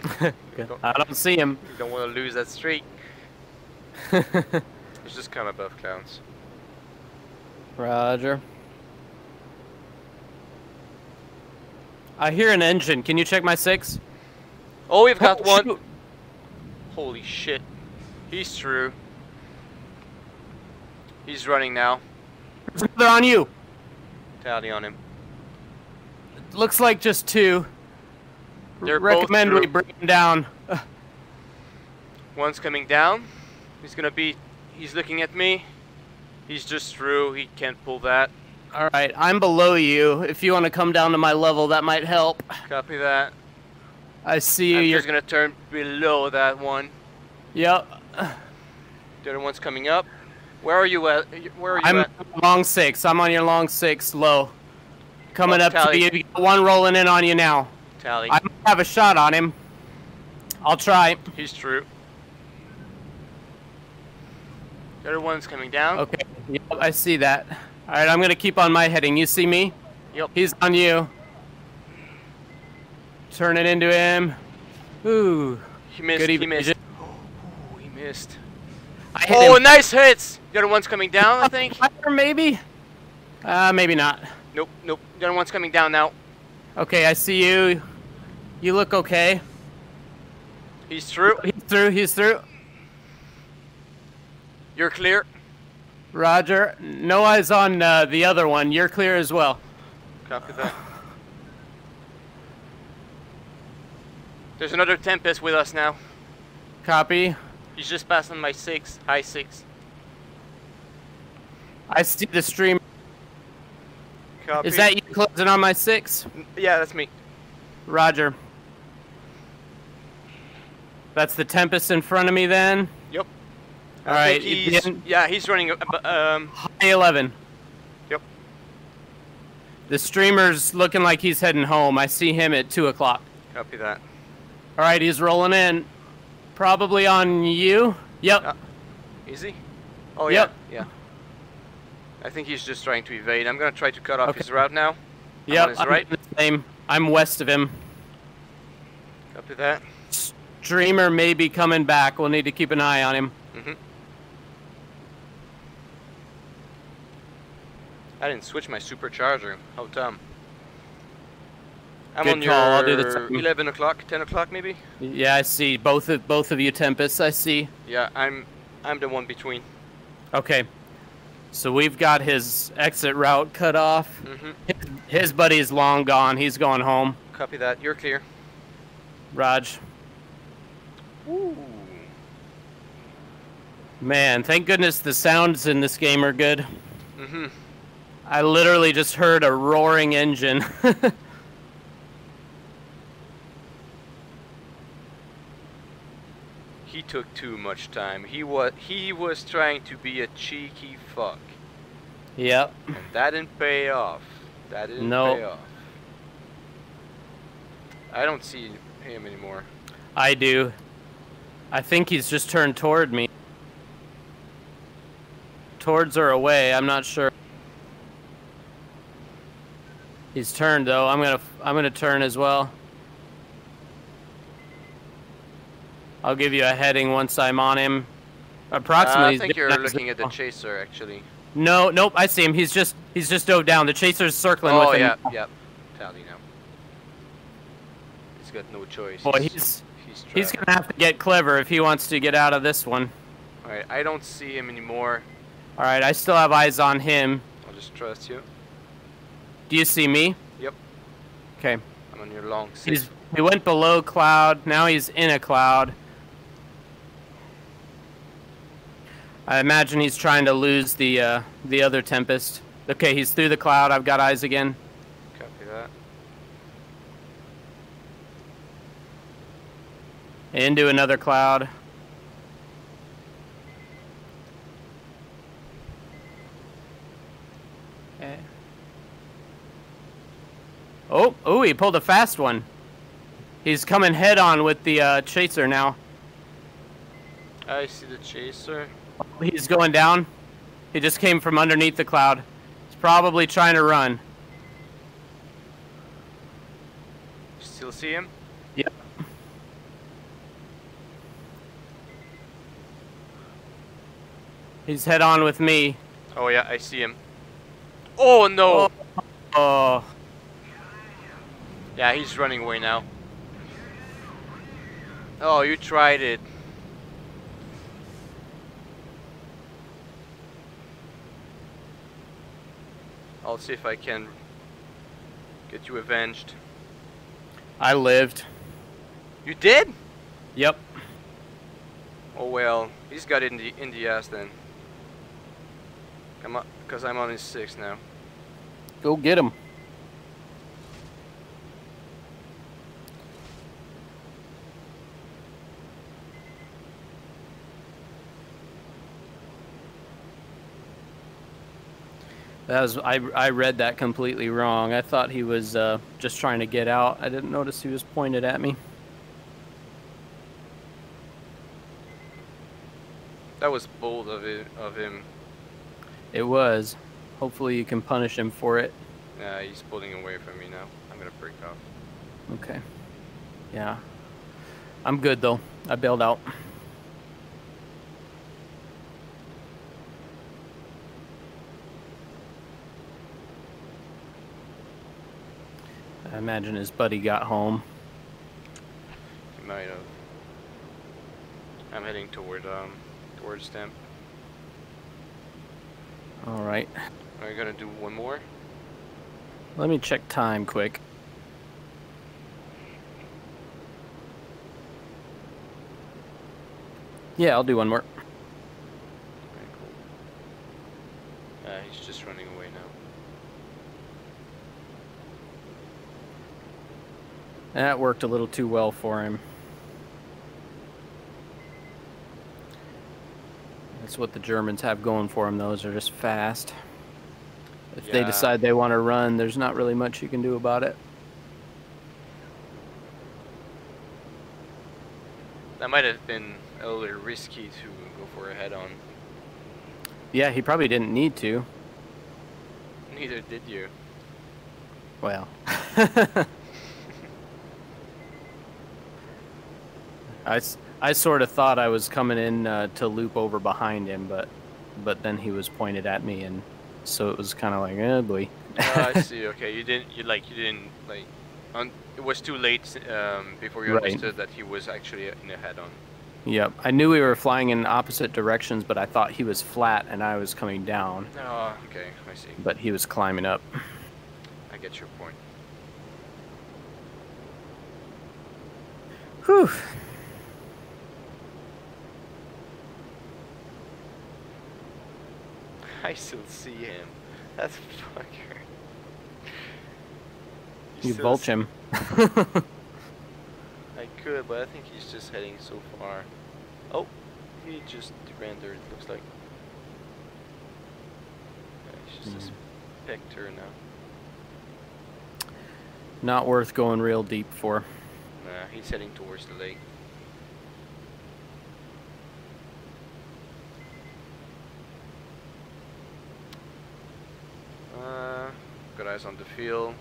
Don't- I don't see him. You don't want to lose that streak. It's just kind of above clouds. Roger. I hear an engine. Can you check my six? Oh, we've got Oh, one. shoot. Holy shit. He's through. He's running now. They're on you. Tally on him. Looks like just two. They're both Recommend we bring him down. One's coming down. He's gonna be. He's looking at me. He's just through. He can't pull that. All right, I'm below you. If you want to come down to my level, that might help. Copy that. I see you. I'm You're. just gonna turn below that one. Yep. The other one's coming up. Where are you at? Where are you I'm at? long six. I'm on your long six, low. Coming Oh, up to tally. you. You got One rolling in on you now. Tally. I might have a shot on him. I'll try. He's true. The other one's coming down. Okay. Yep, I see that. All right, I'm gonna keep on my heading. You see me? Yep. He's on you. Turn it into him. Ooh. He missed. Good he missed. Oh, he missed. I hit Oh, him. nice hits! The other one's coming down, I think. Fire, maybe? Uh, maybe not. Nope, nope. The other one's coming down now. Okay, I see you. You look okay. He's through. He's through. He's through. You're clear. Roger. No eyes on uh, the other one. You're clear as well. Copy that. There's another Tempest with us now. Copy. He's just passing my six, high six. I see the stream. Copy. Is that you closing on my six? Yeah, that's me. Roger. That's the Tempest in front of me then. Yep. All I right. think he's, yeah, he's running. uh, Um, high 11. Yep. The streamer's looking like he's heading home. I see him at 2 o'clock. copy that. All right, he's rolling in. Probably on you. Yep. Uh, Easy. Oh Yep. yeah, yeah. I think he's just trying to evade. I'm gonna try to cut off Okay. his route now. I'm yep. I'm right. the same. I'm west of him. Copy that. Streamer may be coming back. We'll need to keep an eye on him. hmm I didn't switch my supercharger. How dumb. I'm Good on call, I'll do the your 11 o'clock, 10 o'clock maybe. Yeah, I see both of both of you Tempest, I see. Yeah, I'm I'm the one between. Okay. So we've got his exit route cut off. hmm His, his buddy's long gone. He's going home. Copy that. You're clear. Raj. Ooh. Man, thank goodness the sounds in this game are good. Mm-hmm. I literally just heard a roaring engine. He took too much time. He was he was trying to be a cheeky fuck, yep. and that didn't pay off. That didn't No. pay off. I don't see him anymore. I do. I think he's just turned toward me. Towards or away, I'm not sure. He's turned though. I'm gonna I'm gonna turn as well. I'll give you a heading once I'm on him. Uh, Approximately. I think you're looking at the chaser actually. No, nope. I see him. He's just he's just dove down. The chaser's circling Oh with him. yeah, yeah. Tally now. He's got no choice. Boy, he's he's, he's gonna have to get clever if he wants to get out of this one. All right, I don't see him anymore. All right, I still have eyes on him. I'll just trust you. Do you see me? Yep. Okay. I'm on your long. He's he went below cloud. Now he's in a cloud. I imagine he's trying to lose the uh, the other tempest. Okay, he's through the cloud. I've got eyes again. Copy that. Into another cloud. Okay. Oh, oh, he pulled a fast one. He's coming head on with the uh, chaser now. I see the chaser. He's going down. He just came from underneath the cloud. He's probably trying to run. Still see him? Yep. He's head on with me. Oh yeah, I see him. Oh no! Oh, oh. Yeah, he's running away now. Oh, you tried it. I'll see if I can get you avenged. I lived. You did? Yep. Oh well, he's got it in the in the ass then. Come on, cause I'm on his six now. Go get him. That was I. I read that completely wrong. I thought he was uh, just trying to get out. I didn't notice he was pointed at me. That was bold of it of him. It was. Hopefully, you can punish him for it. Yeah, he's pulling away from me now. I'm gonna break off. Okay. Yeah. I'm good though. I bailed out. I imagine his buddy got home. He might have. I'm heading toward um towards them. All right. Are you gonna do one more? Let me check time quick. Yeah, I'll do one more. Alright, cool. Uh, he's just running away now. That worked a little too well for him. That's what the Germans have going for them, though, they're just fast. If they decide they want to run, there's not really much you can do about it. That might have been a little risky to go for a head-on. Yeah, he probably didn't need to. Neither did you. Well. I, I sort of thought I was coming in uh, to loop over behind him, but but then he was pointed at me, and so it was kind of like, oh boy. I see. Okay, you didn't. You like you didn't like. Un- it was too late um, before you Right. understood that he was actually in a head-on. Yep. I knew we were flying in opposite directions, but I thought he was flat and I was coming down, Oh, okay. I see. but he was climbing up. I get your point. Whew. I still see him. That's fucker. You still vulch him. I could, but I think he's just heading so far. Oh, he just rendered, it looks like. Yeah, he's just a Hmm. specter now. Not worth going real deep for. Nah, he's heading towards the lake. Got eyes on the field.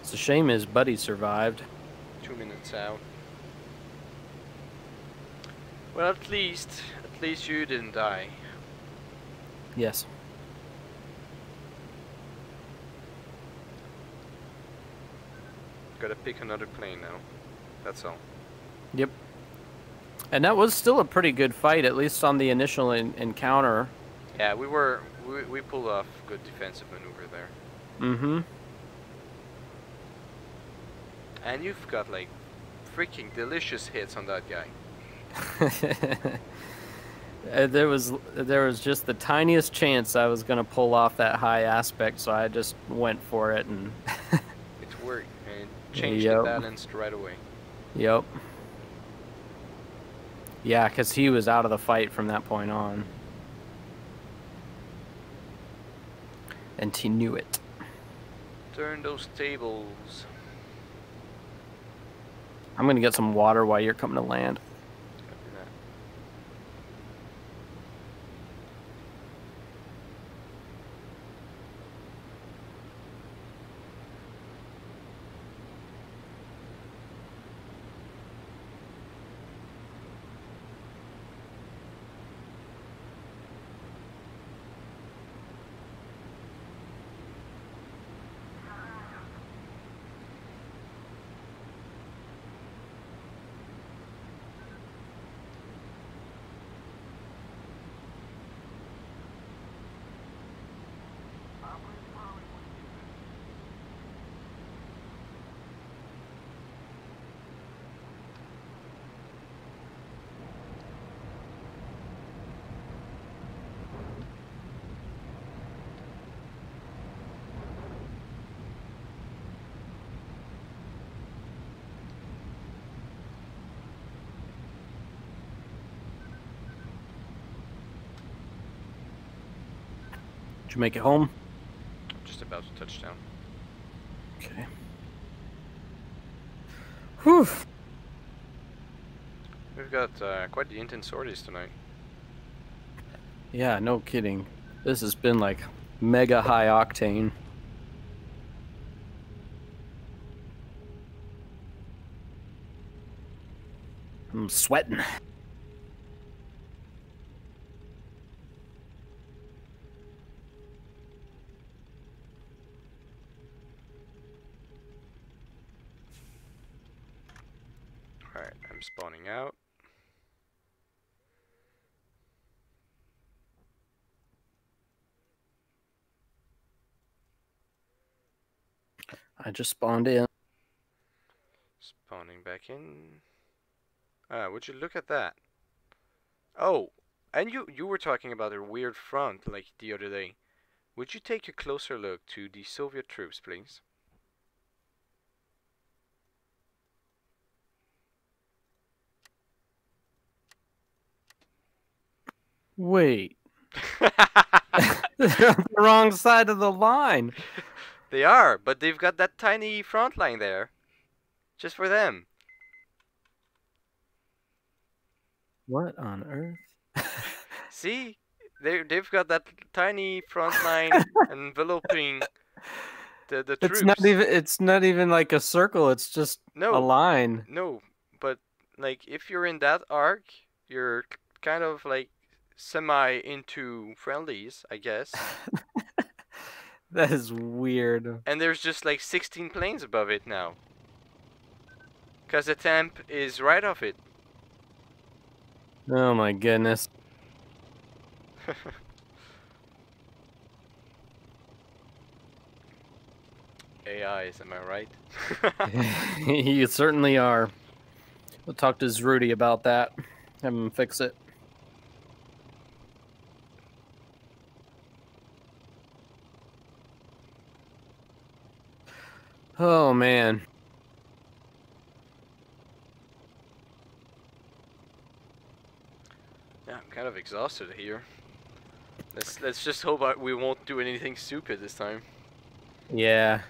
It's a shame his buddy survived. Two minutes out. Well, at least, at least you didn't die. Yes. Gotta pick another plane now. That's all. Yep. And that was still a pretty good fight, at least on the initial en- encounter. Yeah, we were we, we pulled off good defensive maneuver there. Mm-hmm. And you've got like freaking delicious hits on that guy. Uh, there was there was just the tiniest chance I was gonna pull off that high aspect, so I just went for it and It worked and changed Yep. the balance right away. yep. Yeah, because he was out of the fight from that point on. And he knew it. Turn those tables. I'm gonna get some water while you're coming to land. Copy that. Did you make it home? I'm just about to touch down. Okay. Whew. We've got uh, quite the intense sorties tonight. Yeah, no kidding. This has been like mega high octane. I'm sweating. I just spawned in. Spawning back in. Ah, would you look at that? Oh, and you you were talking about a weird front like the other day. Would you take a closer look to the Soviet troops, please? Wait. They're on the wrong side of the line. They are, but they've got that tiny front line there. Just for them. What on earth? See? They they've got that tiny front line enveloping the the troops. It's not even it's not even like a circle, it's just no, a line. No, but like if you're in that arc, you're kind of like semi into friendlies, I guess. That is weird. and there's just like 16 planes above it now. Cause the temp is right off it. Oh my goodness. AIs, am I right? you certainly are. We'll talk to Zruty about that. Have him fix it. Oh man. Yeah, I'm kind of exhausted here. Let's let's just hope I, we won't do anything stupid this time. Yeah.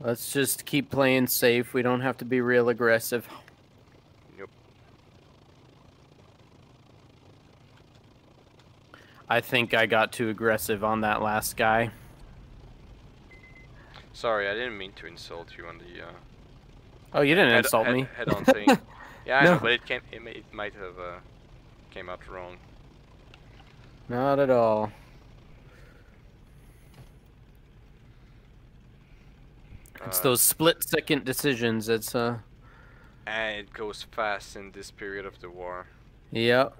Let's just keep playing safe. We don't have to be real aggressive. Yep. I think I got too aggressive on that last guy. Sorry, I didn't mean to insult you on the uh, Oh, you didn't head, insult head, me. head-on thing. Yeah, I No. know, but it can it, it might have uh, came out wrong. Not at all. It's Uh, those split second decisions. It's uh And it goes fast in this period of the war. yep.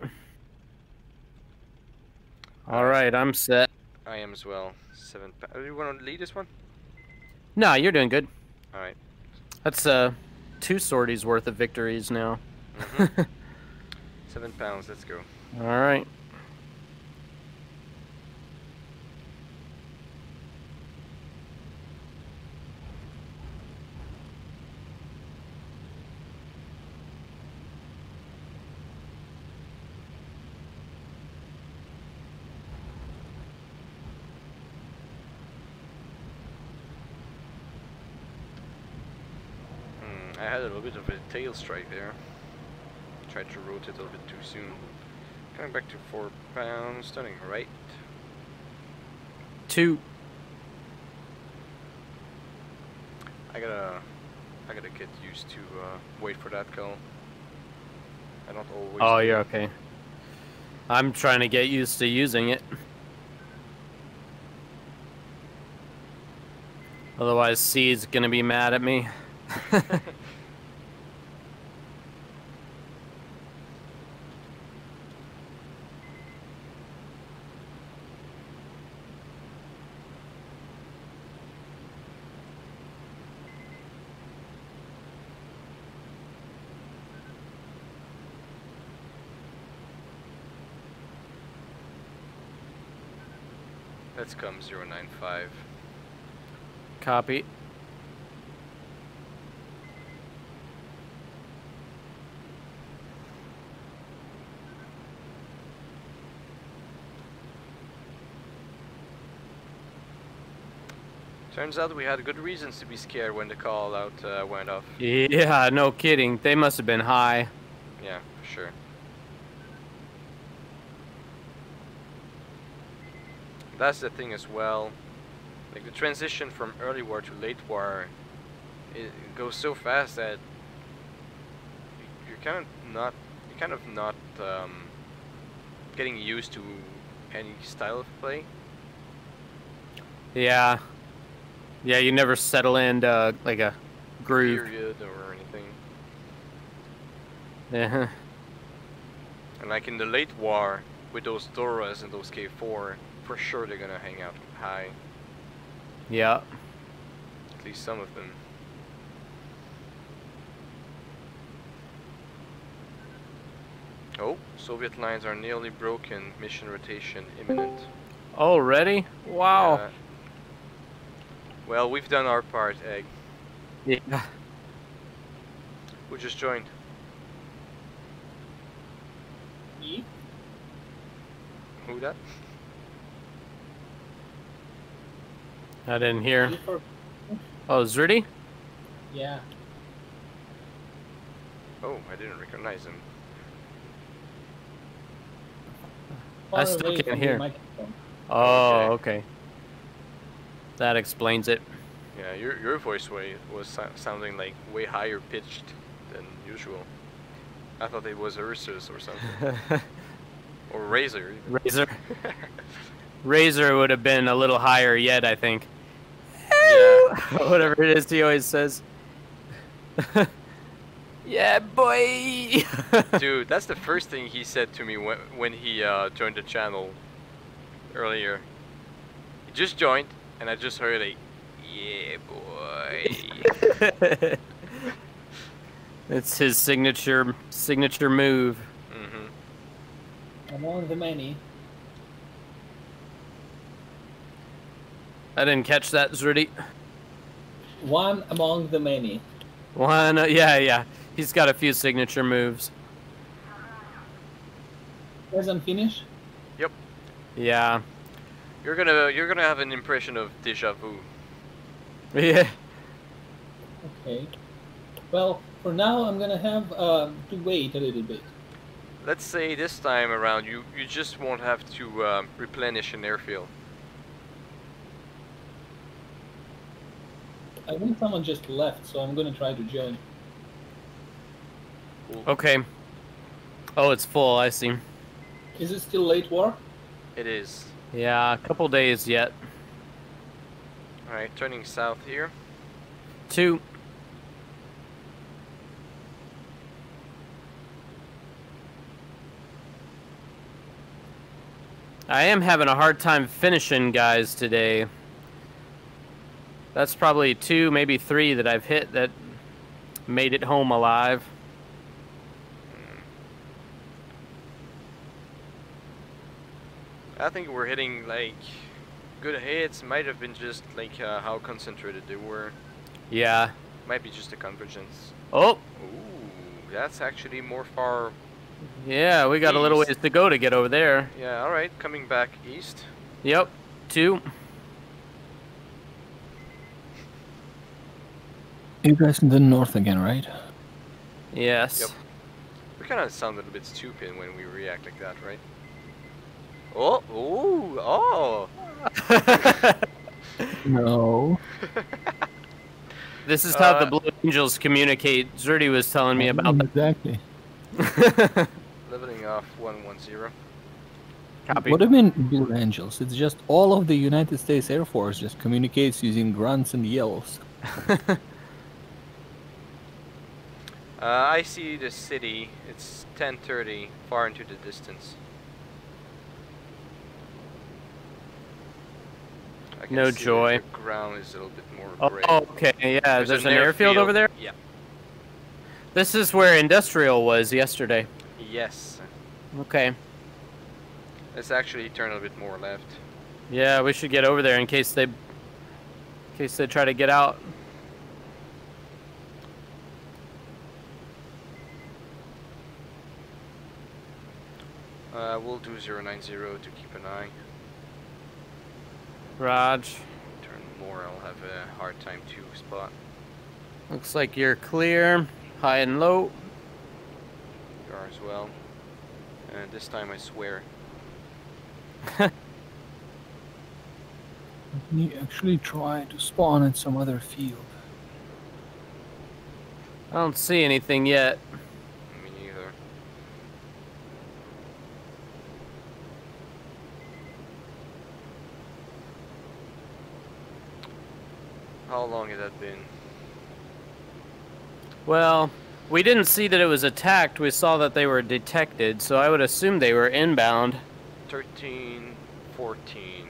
All right, I'm set. I am as well. Seven. Oh, you want to lead this one? No, you're doing good. All right. That's uh two sorties worth of victories now. Mhm. Seven pounds. Let's go. All right. Hmm, I had a little bit of a tail strike there. Tried to rotate a little bit too soon. Coming back to four pounds, turning right. Two. I gotta, I gotta get used to uh, wait for that call. I don't always. Oh, do. you're okay. I'm trying to get used to using it. Otherwise, C's gonna be mad at me. Let's come 095. Copy. Turns out we had good reasons to be scared when the call out uh, went off. Yeah, no kidding. They must have been high. Yeah, for sure. That's the thing as well. Like the transition from early war to late war, it, goes so fast that you're kind of not, you're kind of not um, getting used to any style of play. Yeah. Yeah, you never settle into like a groove. period or anything. Yeah. And like in the late war, with those Doras and those K4, for sure they're gonna hang out high. Yeah. At least some of them. Oh, Soviet lines are nearly broken. Mission rotation imminent. Already? Wow. Yeah. well, we've done our part, Egg. Yeah. Who just joined? Me? Who that? I didn't hear. Me for- Oh, Zruty? Yeah. Oh, I didn't recognize him. I still can't from hear. Oh, oh, Okay. okay. That explains it. Yeah, your your voice way was sounding like way higher pitched than usual. I thought it was Ursus or something, or Razor. even. Razor. Razor would have been a little higher yet, I think. Yeah. Whatever it is he always says. yeah, boy. Dude, that's the first thing he said to me when when he uh, joined the channel earlier. He just joined, and I just heard a "Yeah, boy." It's his signature signature move. Mm-hmm. Among the many. I didn't catch that, Zruty. One among the many. One, uh, yeah, yeah. He's got a few signature moves. Doesn't finish. Yep. Yeah, You're gonna you're gonna have an impression of deja vu. yeah. Okay. Well, for now, I'm gonna have um, to wait a little bit. Let's say this time around you you just won't have to um, replenish an airfield. I think someone just left, so I'm gonna try to join. Okay. Oh, it's full. I see. Is it still late war? It is. Yeah, a couple days yet. All right, turning south here. Two. I am having a hard time finishing guys today. That's probably two, maybe three that I've hit that made it home alive. I think we're hitting like good hits. Might have been just like uh, how concentrated they were. Yeah. Might be just a convergence. Oh, Ooh, that's actually more far. yeah, we got a little ways to go to get over there. Yeah, all right, coming back east. Yep, two. You guys in the north again, right? Yes. Yep. We kind of sound a little bit stupid when we react like that, right? Oh, ooh, oh. No. this is how the Uh, Blue Angels communicate. Zruty was telling me about exactly. that. Leveling off 110. Copy. What do you mean Blue Angels? It's just all of the United States Air Force just communicates using grunts and yells. Uh, I see the city. It's 10:30, far into the distance. I can No see joy. The ground is a little bit more Oh, gray. okay. Yeah, there's, an, airfield, over there. Yeah. This is where industrial was yesterday. Yes. Okay. Let's actually turn a little bit more left. Yeah, we should get over there in case they, in case they try to get out. Uh, we'll do 090 to keep an eye. Raj, Turn more, I'll have a hard time to spot. looks like you're clear. High and low. You are as well. And this time I swear. Let me actually try to spawn in some other field. I don't see anything yet. Me neither. How long has that been? Well, we didn't see that it was attacked. We saw that they were detected, so I would assume they were inbound. 13, 14.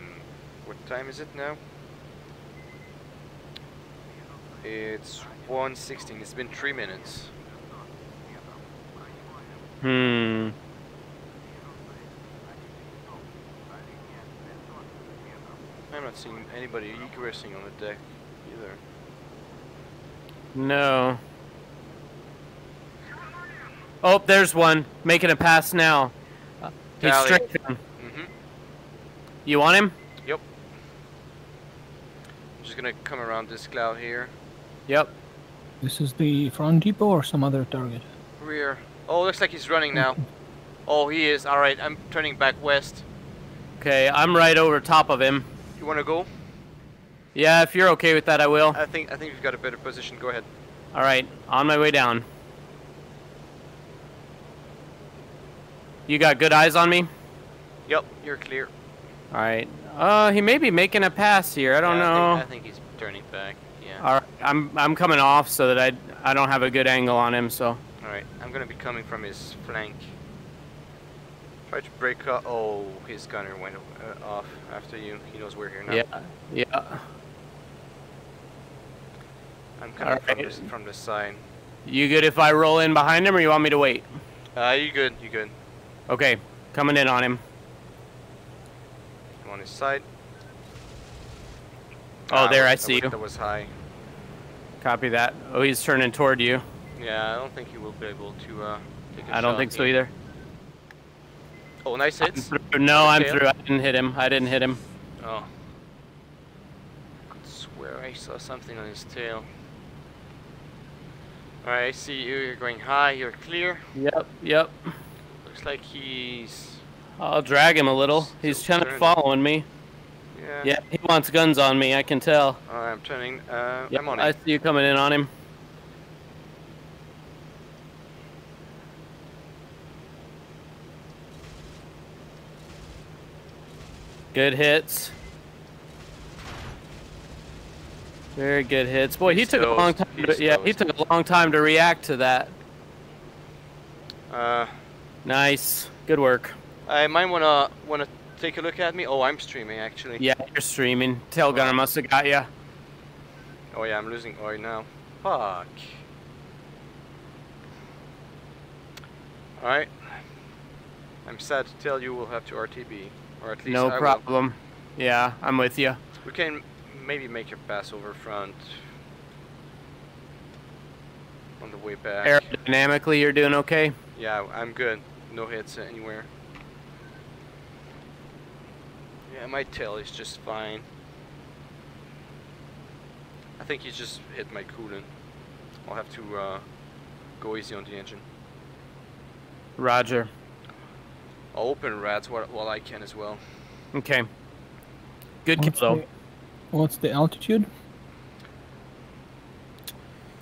What time is it now? It's 116. It's been 3 minutes. Hmm. I'm not seeing anybody egressing on the deck either. No. Oh, there's one making a pass now. Uh, He's Tally. strafing. Mm-hmm. You want him? Yep. I'm just gonna come around this cloud here. Yep. This is the front depot or some other target? Rear. Oh, looks like he's running now. Oh, he is. All right, I'm turning back west. Okay, I'm right over top of him. You wanna go? Yeah, if you're okay with that, I will. I think I think we've got a better position. Go ahead. All right, on my way down. You got good eyes on me? Yep, you're clear. All right. Uh, he may be making a pass here. I don't Yeah, know. I think, I think he's turning back. Yeah. All right, I'm I'm coming off so that I I don't have a good angle on him. So All right, I'm gonna be coming from his flank. Try to break up. Oh, his gunner went uh, off after you. He knows we're here now. yeah, yeah. I'm coming from, Alright. this, from the side. You good if I roll in behind him, or you want me to wait? Uh, you good? You good? Okay, coming in on him. I'm on his side. Oh, Ah, there, I see you. That was high. Copy that. Oh, he's turning toward you. Yeah, I don't think he will be able to uh, take a I don't think so either. Oh, nice I'm hits. through. No, I'm Tail? through. I didn't hit him. I didn't hit him. Oh. Could swear I saw something on his tail. Alright, I see you. You're going high. You're clear. Yep, yep. Looks like he's. I'll drag him a little. He's kind of following me. Yeah. Yeah, he wants guns on me. I can tell. Alright, I'm turning. Uh, Yep, I'm on it. I see you coming in on him. Good hits. Very good hits. Boy, he He's took a long time. To, yeah, he took a long time to react to that. Uh, Nice. Good work. I might wanna wanna take a look at me. Oh, I'm streaming actually. Yeah, you're streaming. Tail gunner must have got you. Oh yeah, I'm losing oil now. Fuck. Alright. I'm sad to tell you we'll have to RTB. Or at least No I will. problem. Yeah, I'm with you. We can maybe make a pass over front. On the way back. Aerodynamically, you're doing okay. Yeah, I'm good. No hits anywhere. Yeah, my tail is just fine. I think he just hit my coolant. I'll have to uh, go easy on the engine. Roger. I'll open rats while, while I can as well. Okay. Good kill, though. What's the altitude?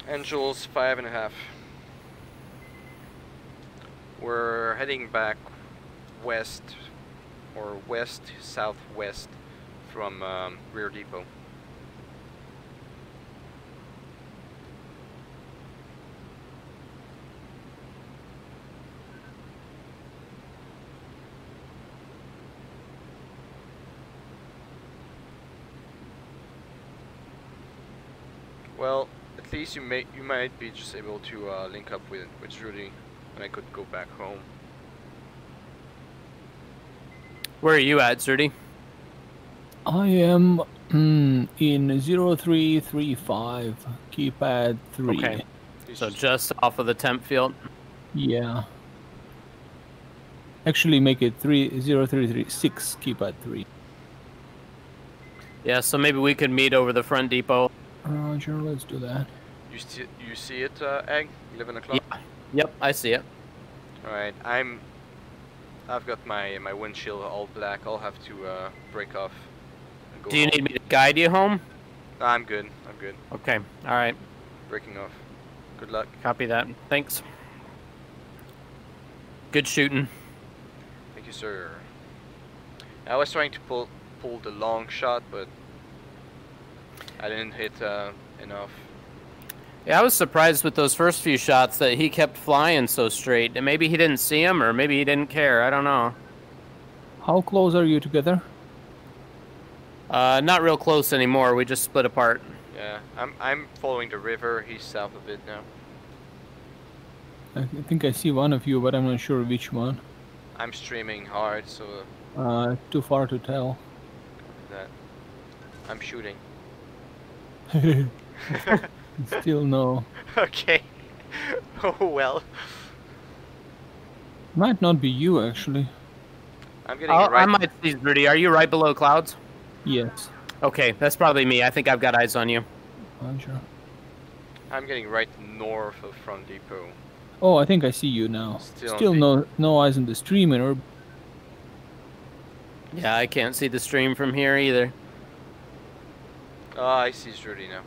Angels five and a half. We're heading back west or west southwest from um, rear depot. Well, at least you may you might be just able to uh, link up with with Rudy, and I could go back home. Where are you at, Zruty? I am mm, in 0335, keypad 3. Okay. So just- just off of the temp field. Yeah. Actually, make it 30336, keypad 3. Yeah, so maybe we could meet over the front depot. Roger, let's do that. you see you see it, uh, Egg? Eleven o'clock. Yeah. Yep, I see it. All right, I'm. I've got my my windshield all black. I'll have to uh, break off. And go Do you home. need me to guide you home? I'm good. I'm good. Okay. All right. Breaking off. Good luck. Copy that. Thanks. Good shooting. Thank you, sir. I was trying to pull pull the long shot, but I didn't hit uh, enough. Yeah, I was surprised with those first few shots that he kept flying so straight. And maybe he didn't see him, or maybe he didn't care. I don't know. How close are you together? Uh, not real close anymore. We just split apart. Yeah, I'm I'm following the river. He's south of it now. I think I see one of you, but I'm not sure which one. I'm streaming hard, so Uh, too far to tell. that I'm shooting. Still no. okay. oh well. Might not be you, actually. I'm getting I'll, oh, right. I might see Rudy. Are you right below clouds? Yes. Okay, that's probably me. I think I've got eyes on you. Roger. I'm getting right north of Front Depot. Oh, I think I see you now. Still Still, no no eyes on the streamer. Yeah, I can't see the stream from here either. Oh, I see Rudy now.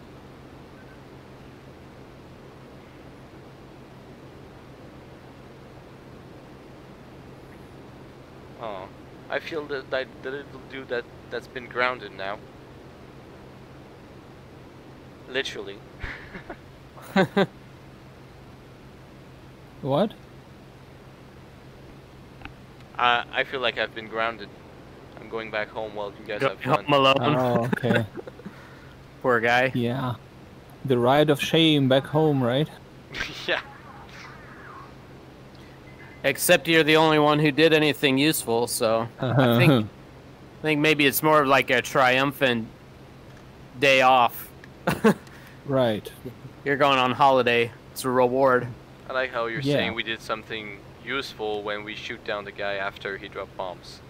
Oh, I feel that that the little dude that that's been grounded now. Literally. What? Uh, I feel like I've been grounded. I'm going back home while you guys Go have fun. home alone. Oh, okay. Poor guy. yeah. The ride of shame back home, right? yeah. Except you're the only one who did anything useful, so I think I think maybe it's more of like a triumphant day off. right. You're going on holiday. It's a reward. I like how you're Yeah. saying we did something useful when we shoot down the guy after he dropped bombs.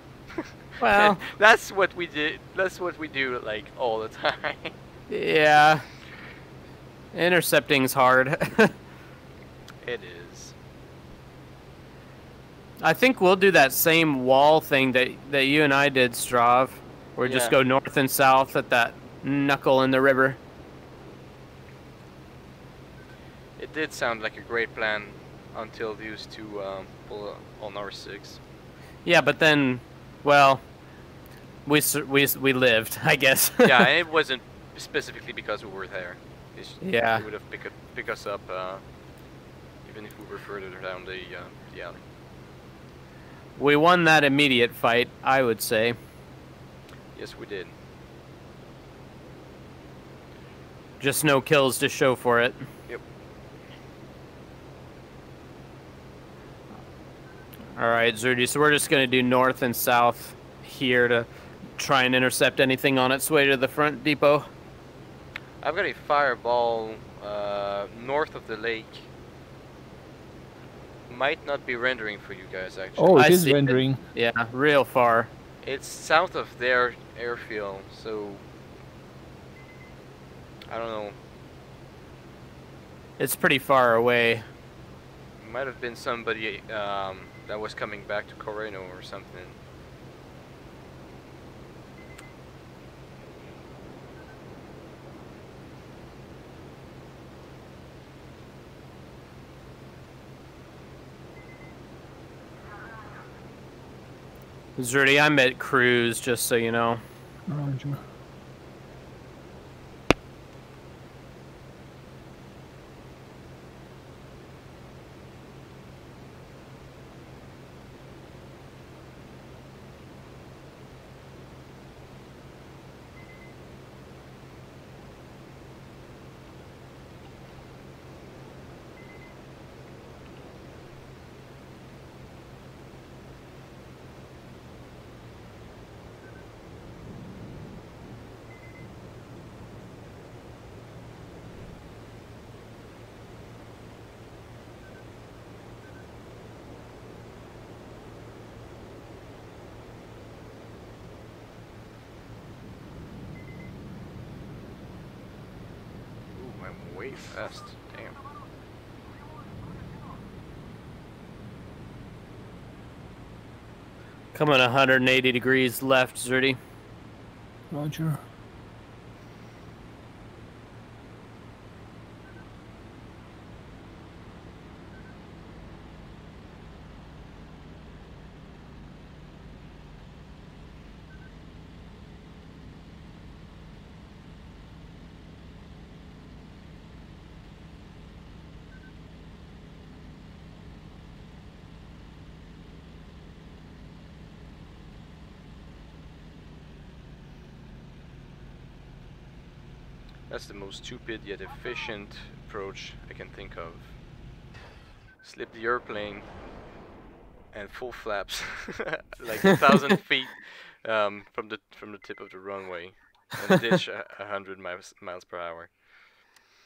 Well, that's what we did. That's what we do like all the time. Yeah. Intercepting's hard. it is. I think we'll do that same wall thing that that you and I did, Strav. Where we just go north and south at that knuckle in the river. It did sound like a great plan until they used to um, pull on our six. Yeah, but then, well, we we we lived, I guess. yeah, it wasn't specifically because we were there. It's, Yeah. They would have picked pick us up uh, even if we were further down the uh, the alley. we won that immediate fight, I would say. Yes, we did. Just no kills to show for it. Yep. All right, Zruty. So we're just gonna do north and south here to try and intercept anything on its way to the front depot. I've got a fireball uh, north of the lake. Might not be rendering for you guys actually. Oh, I it is see it. rendering. Yeah, real far. It's south of their airfield, so I don't know. It's pretty far away. Might have been somebody um, that was coming back to Coreno or something. Zruty, I met cruise, just so you know. Way fast. Damn. Coming 180 degrees left, Zruty. Roger. That's the most stupid yet efficient approach I can think of. Slip the airplane and full flaps like a thousand feet um, from the from the tip of the runway and ditch a, hundred miles miles per hour.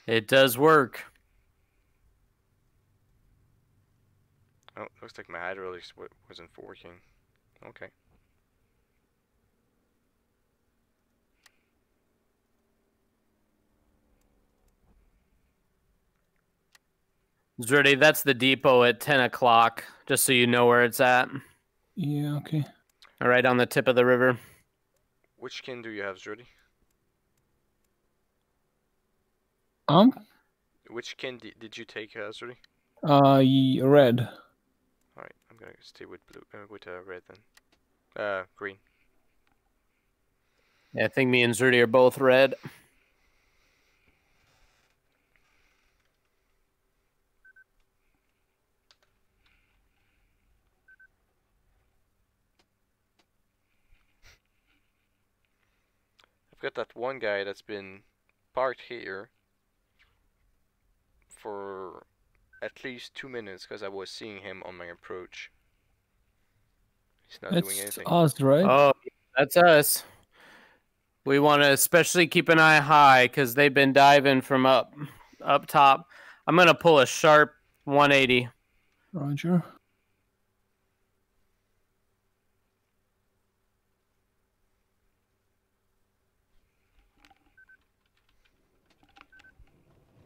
It does work. Oh, looks like my hydraulics w- wasn't working. Okay. Zruty, that's the depot at 10 o'clock, just so you know where it's at. Yeah, okay. All right, on the tip of the river. Which skin do you have, Jody? Um, Which skin di- did you take, uh, Jody? uh, red. All right, I'm gonna stay with blue, uh, with uh, red then. Uh, green. Yeah, I think me and Zruty are both red. I've got that one guy that's been parked here for at least two minutes because I was seeing him on my approach. He's not doing That's anything. us, right? Oh, that's us. We want to especially keep an eye high because they've been diving from up up top. I'm gonna pull a sharp 180. Roger.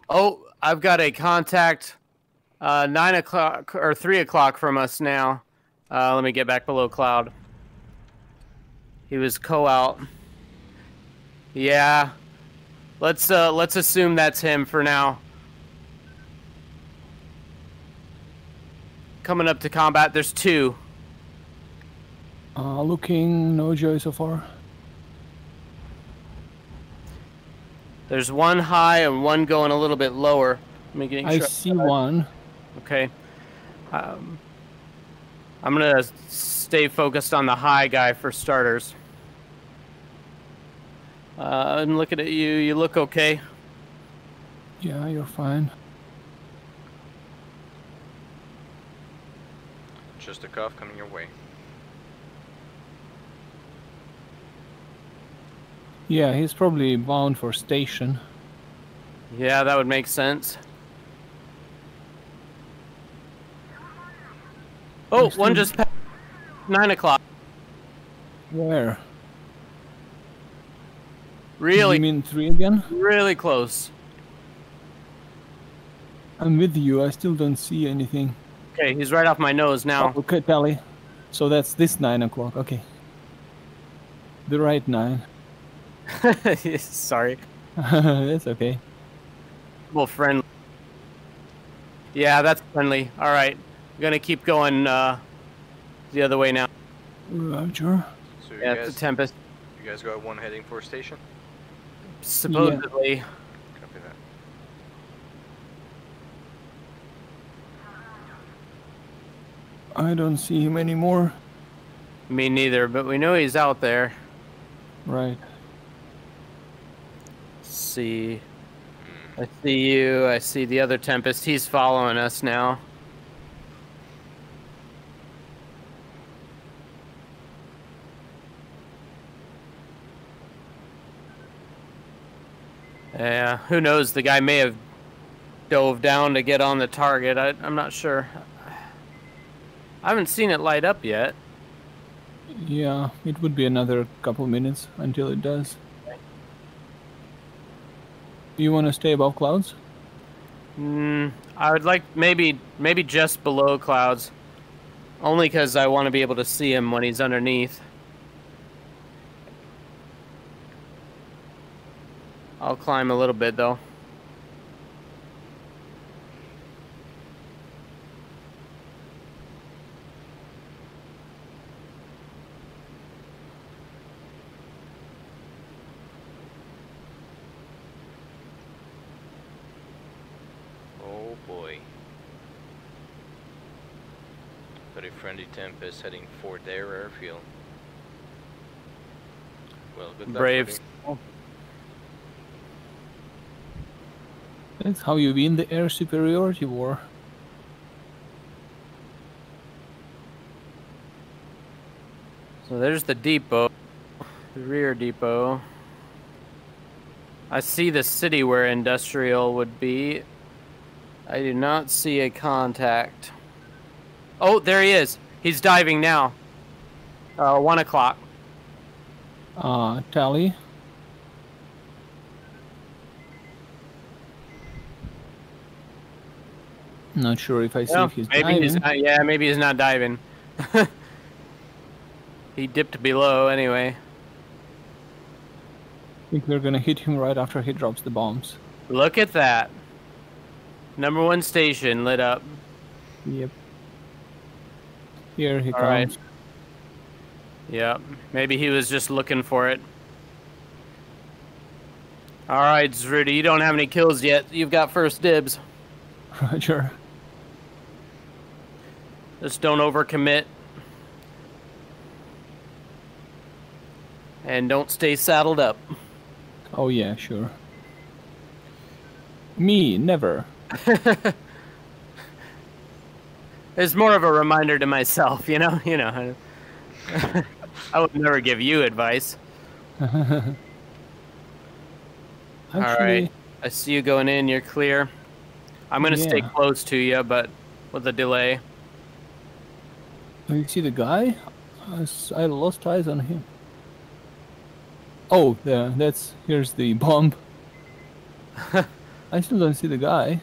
Oh, I've got a contact. Uh, nine o'clock or three o'clock from us now. Uh, let me get back below cloud. He was co out. Yeah. Let's uh let's assume that's him for now. Coming up to combat, there's two. Uh, looking, no joy so far. There's one high and one going a little bit lower. Let me get I see one. Okay. Um, I'm gonna stay focused on the high guy for starters. Uh, I'm looking at you. You look okay. Yeah, you're fine. Just a cough coming your way. Yeah, he's probably bound for station. Yeah, that would make sense. Oh, Nice one just passed nine o'clock. Where? Really, You mean three again? really close. I'm with you. I still don't see anything. Okay, he's right off my nose now. Oh, okay, tally. So that's this nine o'clock. Okay. The right nine. Sorry. it's okay. Well, friendly. Yeah, that's friendly. All right, gonna keep going uh, the other way now. Roger. So you Yeah, guys, it's a tempest. you guys got one heading for station. Supposedly, Copy that. I don't see him anymore. me neither. But we know he's out there. Right. See, I see you. I see the other tempest. He's following us now. Yeah, who knows? The guy may have dove down to get on the target. I, I'm not sure. I haven't seen it light up yet. Yeah, it would be another couple minutes until it does. You want to stay above clouds? Mm, I would like maybe maybe just below clouds, only because I want to be able to see him when he's underneath. I'll climb a little bit though. Oh boy. Got a friendly Tempest heading for their airfield. Well, Braves. That's how you win the air superiority war. So there's the depot, the rear depot. I see the city where industrial would be. I do not see a contact. Oh, there he is. He's diving now. Uh, one o'clock. Uh, tally. Not sure if I see Well, if he's maybe he's diving. not. Yeah, maybe he's not diving. he dipped below anyway. I think we're gonna hit him right after he drops the bombs. Look at that. Number one station lit up. Yep. Here he All right. Yep. Maybe he was just looking for it. All right, Zruty, you don't have any kills yet. You've got first dibs. Roger. Just don't overcommit. And don't stay saddled up. Oh yeah, sure. Me, never. It's more of a reminder to myself, you know. You know, I would never give you advice. Actually, All right, I see you going in. You're clear. I'm gonna stay close to you, but with a delay. Oh, you see the guy? I lost eyes on him. Oh, yeah, that's here's the bomb. I still don't see the guy.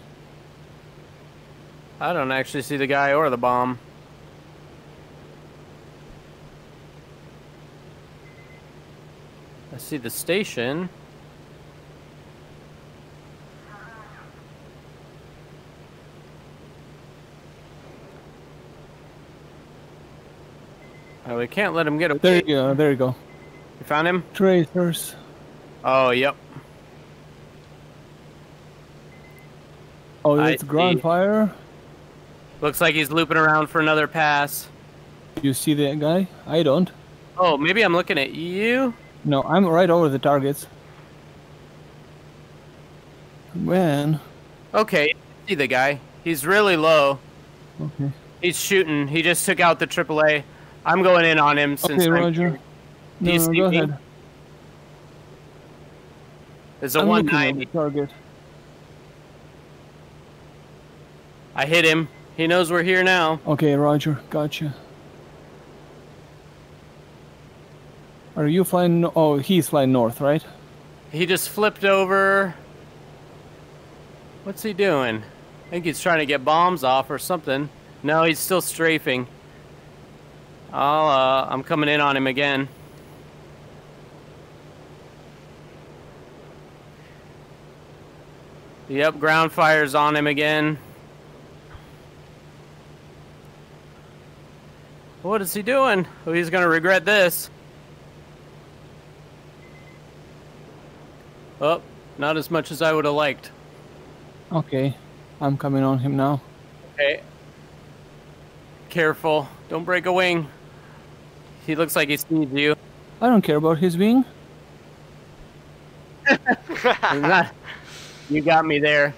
I don't actually see the guy or the bomb. I see the station. Oh, we can't let him get away. There you go. There you go. You found him? Tracers. Oh, yep. Oh, it's ground fire. Looks like he's looping around for another pass. You see that guy? I don't. Oh, maybe I'm looking at you? No, I'm right over the targets. Man. Okay, see the guy. He's really low. Okay. He's shooting. He just took out the AAA. I'm going in on him since Okay, I'm Roger. No, no, go me? ahead. There's a I'm looking at 190. the target. I hit him. He knows we're here now. Okay, Roger. Gotcha. Are you flying? Oh, he's flying north, right? He just flipped over. What's he doing? I think he's trying to get bombs off or something. No, he's still strafing. I'll, uh, I'm coming in on him again. Yep, ground fire's on him again. What is he doing? Oh, he's gonna regret this. Oh, not as much as I would have liked. Okay. I'm coming on him now. Okay. Careful. Don't break a wing. He looks like he sees you. I don't care about his wing. Not- you got me there.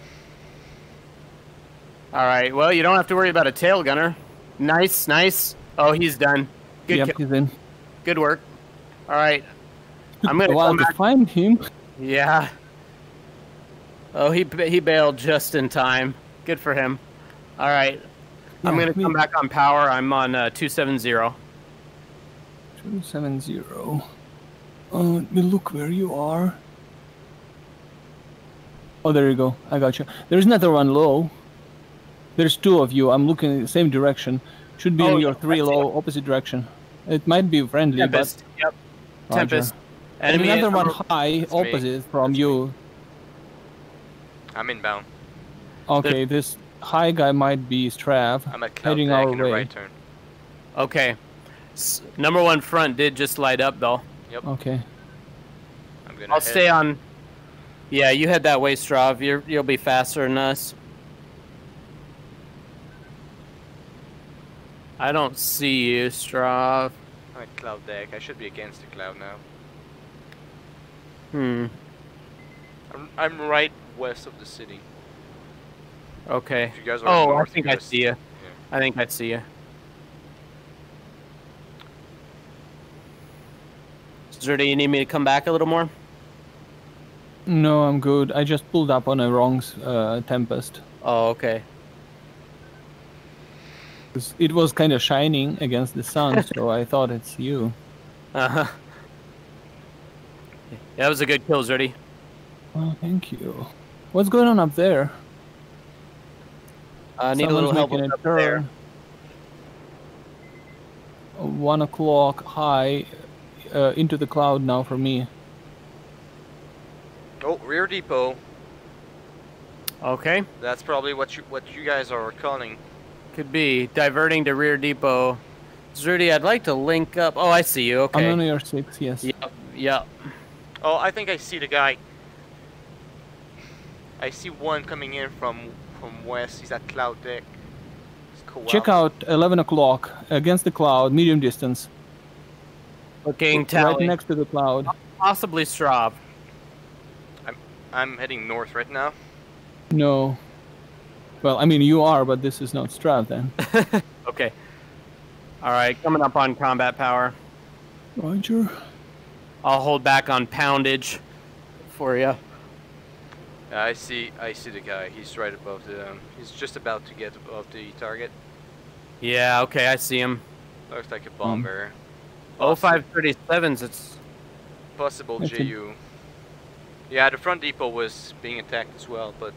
Alright, well, you don't have to worry about a tail gunner. Nice, nice. Oh, he's done. Good, yep, kill- he's in. good work. Alright. I'm gonna a while come to find him. Yeah. Oh, he he bailed just in time. Good for him. Alright. I'm gonna me- come back on power. I'm on uh, 270. Two seven zero. Oh, let me look where you are. Oh, there you go. I got you. There's another one low. There's two of you. I'm looking in the same direction. Should be Oh, in your three low, opposite direction. It might be friendly, Tempest. Yep. but Roger. Tempest. And Enemy another one high, That's me. opposite from That's you. I'm inbound. Okay, this high guy might be Strav. I'm at Cloud Heading Deck our in a way. right turn. Okay. S- number one front did just light up though. Yep. Okay. I'm gonna I'll head- stay on. Yeah, you head that way, Strav. You're, you'll be faster than us. I don't see you, Strav. I'm at Cloud Deck. I should be against the cloud now. Hmm. I'm, I'm right west of the city. Okay. If you guys are Oh, I think I see you. I think I see you. Zruty, you need me to come back a little more? No, I'm good. I just pulled up on a wrong uh, Tempest. Oh, okay. 'Cause It was kind of shining against the sun, so I thought it's you. Uh huh. Yeah, that was a good kill, Zruty. Oh, thank you. What's going on up there? I need a Someone's little help making with up there. One o'clock high uh, into the cloud now for me. Oh, rear depot. Okay. That's probably what you what you guys are calling. Could be diverting to rear depot. Zruty, I'd like to link up. Oh, I see you. Okay. I'm on your six, yes. Yep. Yep. Oh, I think I see the guy. I see one coming in from from west. He's at Cloud Deck. It's cool. Check out 11 o'clock against the cloud, medium distance. Looking Right tally. next to the cloud. Possibly Strav. I'm I'm heading north right now. No. Well, I mean, you are, but this is not Strav then. Okay. All right, coming up on combat power. Roger. I'll hold back on poundage for you. Yeah, I see. I see the guy. He's right above the. Um, he's just about to get above the target. Yeah, okay, I see him. Looks like a bomber. Oh, 0537s, it's... Possible Okay. JU. Yeah, the front depot was being attacked as well, but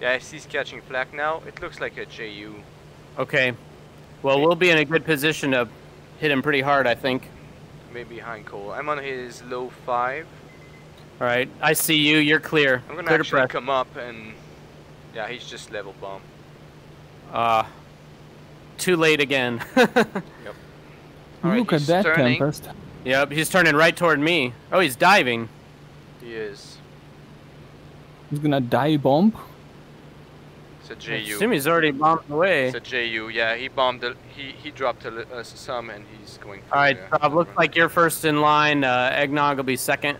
yeah, I see he's catching flak now. It looks like a JU. Okay. Well, we'll be in a good position to hit him pretty hard, I think. Maybe behind Cole. I'm on his low five. All right, I see you. You're clear. I'm gonna clear to actually press. come up and yeah, he's just level bomb. Uh, too late again. Alright, Look at that turning. Tempest. yep, he's turning right toward me. Oh, he's diving. He is. He's gonna die bomb. It's a I JU. assume he's already bombed away. It's a JU. Yeah, he bombed. A, he he dropped a, uh, some, and he's going. For All right, the- Rob, looks like you're first in line. Uh, Eggnog will be second.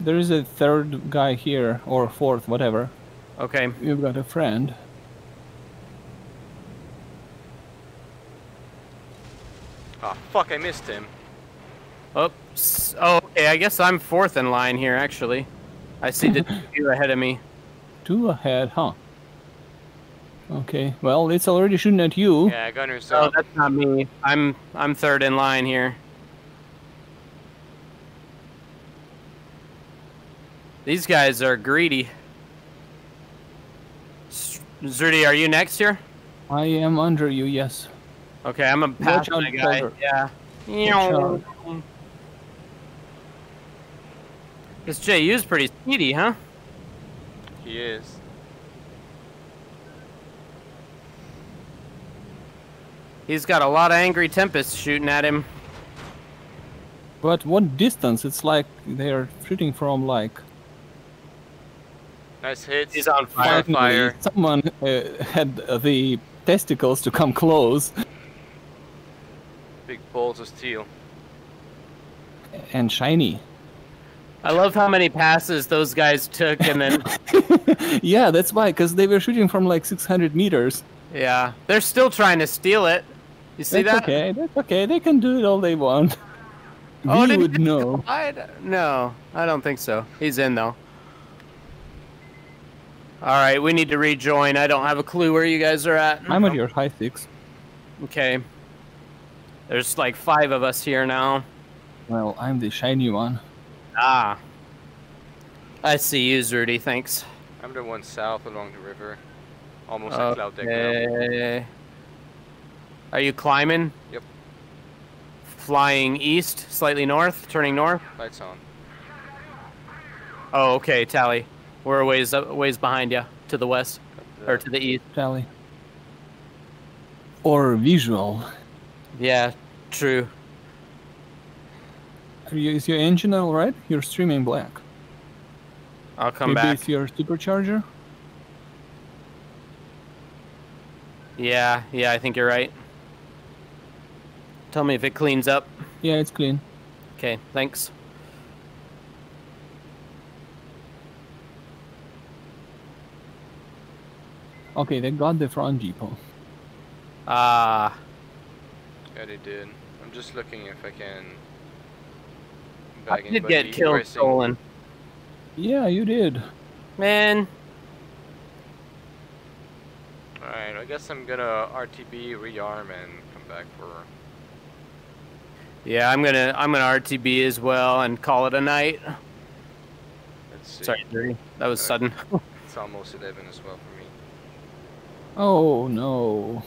There is a third guy here, or fourth, whatever. Okay. You've got a friend. Ah, fuck! I missed him. Oops. Oh, okay. I guess I'm fourth in line here, actually. I see the two ahead of me. Two ahead, huh? Okay, well, it's already shooting at you. Yeah, gunners Oh, up. that's not me. I'm I'm third in line here. These guys are greedy. S- Zruty, are you next here? I am under you, yes. Okay, I'm a pass out, my guy. Trevor. Yeah. out. This JU's pretty speedy, huh? He is. He's got a lot of angry tempests shooting at him. But what distance? It's like they're shooting from like Nice hits. He's on fire. Fire, fire. Someone uh, had uh, the testicles to come close Big balls of steel. and shiny. I love how many passes those guys took, and then yeah, that's why, because they were shooting from like 600 meters. yeah, they're still trying to steal it. You see that's that? okay. That's okay. They can do it all they want. Oh, we would know. collide? No, I don't think so. He's in though. All right, we need to rejoin. I don't have a clue where you guys are at. I'm at your high six. Okay. There's like five of us here now. Well, I'm the shiny one. Ah. I see you, Zruty. Thanks. I'm the one south along the river. Almost at Cloud Deck now. Okay. Are you climbing? Yep. Flying east, slightly north, turning north. Lights on. Oh, okay, Tally. We're a ways up, ways behind you, to the west the- or to the east. Tally. Or visual. Yeah, true. Are you, is your engine alright? You're streaming black. I'll come Maybe back. it's your supercharger? Yeah, yeah, I think you're right. Tell me if it cleans up. Yeah, it's clean. Okay, thanks. Okay, they got the front depot. Ah, Yeah, they did. I'm just looking if I can. I did get killed pressing. stolen. Yeah, you did. Man, Alright, I guess I'm gonna RTB, rearm, and come back for. Yeah, I'm gonna I'm gonna RTB as well and call it a night. Let's see. Sorry, Zruty. that was Uh, sudden. It's almost 11 as well for me. Oh no.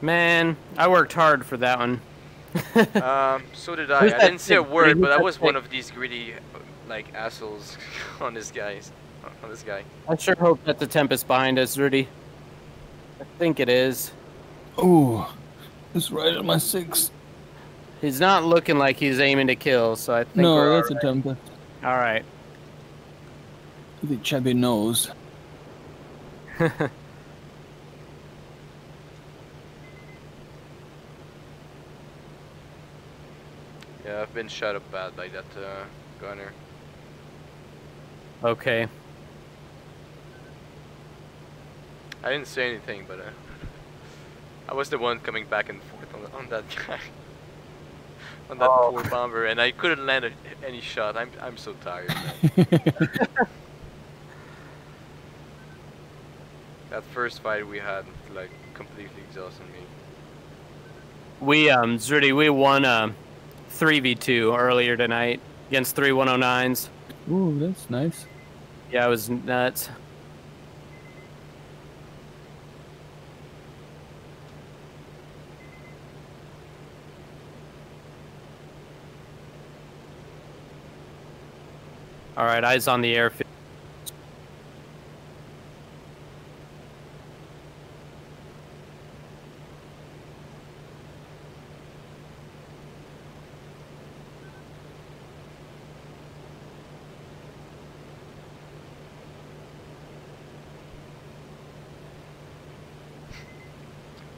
Man, I worked hard for that one. um, so did I. Who's I didn't say a word, but I was one of these greedy, like assholes on this guy's, on this guy. I sure hope that the Tempest behind us, Rudy. I think it is. Oh, it's right at my six. He's not looking like he's aiming to kill, so I think No, we're that's all a Tempest. All right. The chubby nose. Yeah, I've been shot up bad by that uh, gunner. Okay. I didn't say anything, but uh, I was the one coming back and forth on, on that guy. on that Oh. poor bomber, and I couldn't land a, any shot. I'm, I'm so tired. that first fight we had, like, completely exhausted me. We um Zruty, we won um three v two earlier tonight against three one oh nines. Ooh, that's nice. Yeah, it was nuts. All right, eyes on the airfield.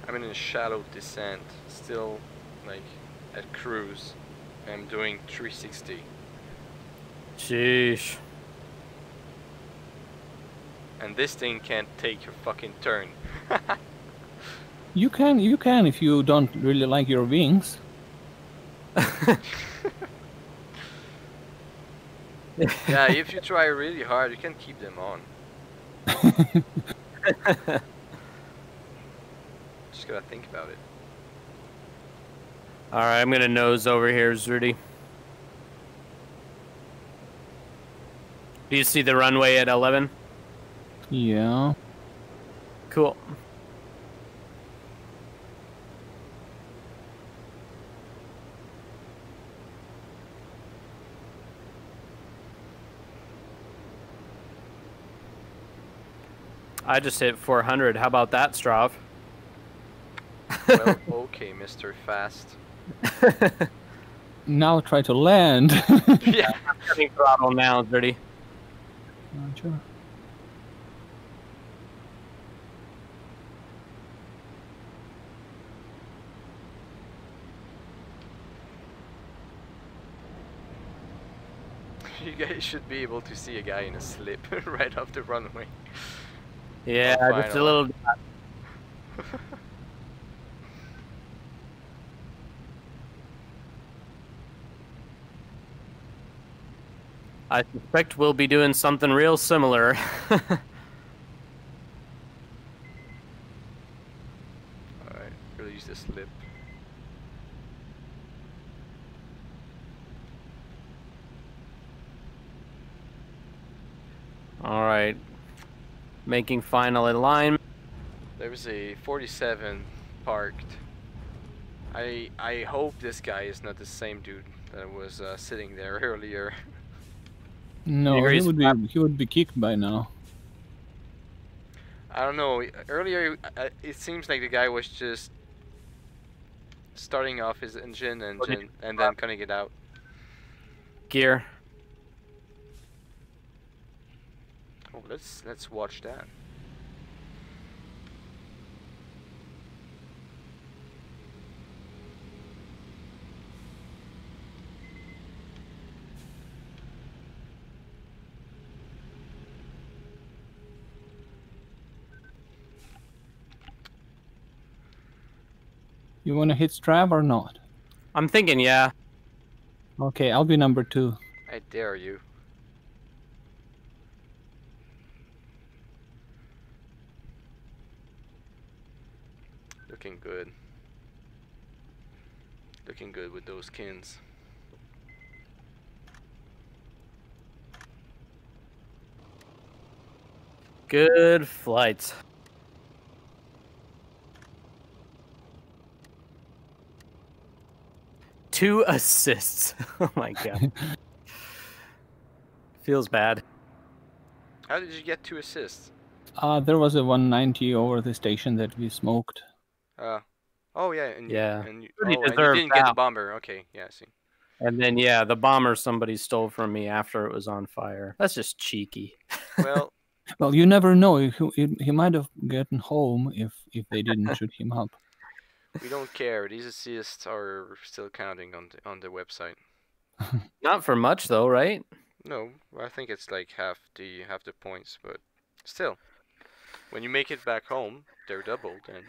I'm in a shallow descent, still, like, at cruise. I'm doing 360. Sheesh. And this thing can't take your fucking turn. You can, you can if you don't really like your wings. yeah, if you try really hard, you can keep them on. Just gotta think about it. All right, I'm gonna nose over here, Zruty. Do you see the runway at 11? Yeah. Cool. I just hit 400. How about that, Strav? Well, okay, Mr. Fast. Now try to land. yeah. Cutting throttle now, Zruty. Roger. You guys should be able to see a guy in a slip right off the runway. Yeah, Oh, just a little. I suspect we'll be doing something real similar. Alright, release the slip. All right, making final alignment. There was a 47 parked. I I hope this guy is not the same dude that was uh, sitting there earlier. No, he would be he would be kicked by now. I don't know. Earlier, uh, it seems like the guy was just starting off his engine and and, and then cutting it out. Gear. Oh, let's let's watch that. You want to hit Strav or not? I'm thinking, yeah. Okay, I'll be number two. I dare you. Looking good. Looking good with those kins. Good flights. Two assists. Oh my god. Feels bad. How did you get two assists? Uh, there was a 190 over the station that we smoked. Uh, oh yeah, and Yeah. and you, oh, and you didn't get the bomber. Okay, yeah, I see. And then yeah, the bomber somebody stole from me after it was on fire. That's just cheeky. Well, Well, you never know. He, he, he might have gotten home if if they didn't shoot him up. We don't care. These assists are still counting on the on the website. Not for much though, right? No, I think it's like half the half the points, but still, when you make it back home, they're doubled, and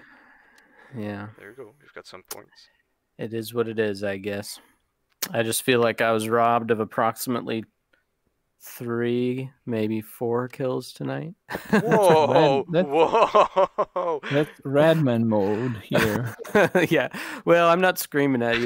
Yeah. there you go. You've got some points. It is what it is, I guess. I just feel like I was robbed of approximately three, maybe four kills tonight. Whoa! that's- Whoa! That's Radman mode here. yeah. Well, I'm not screaming at you.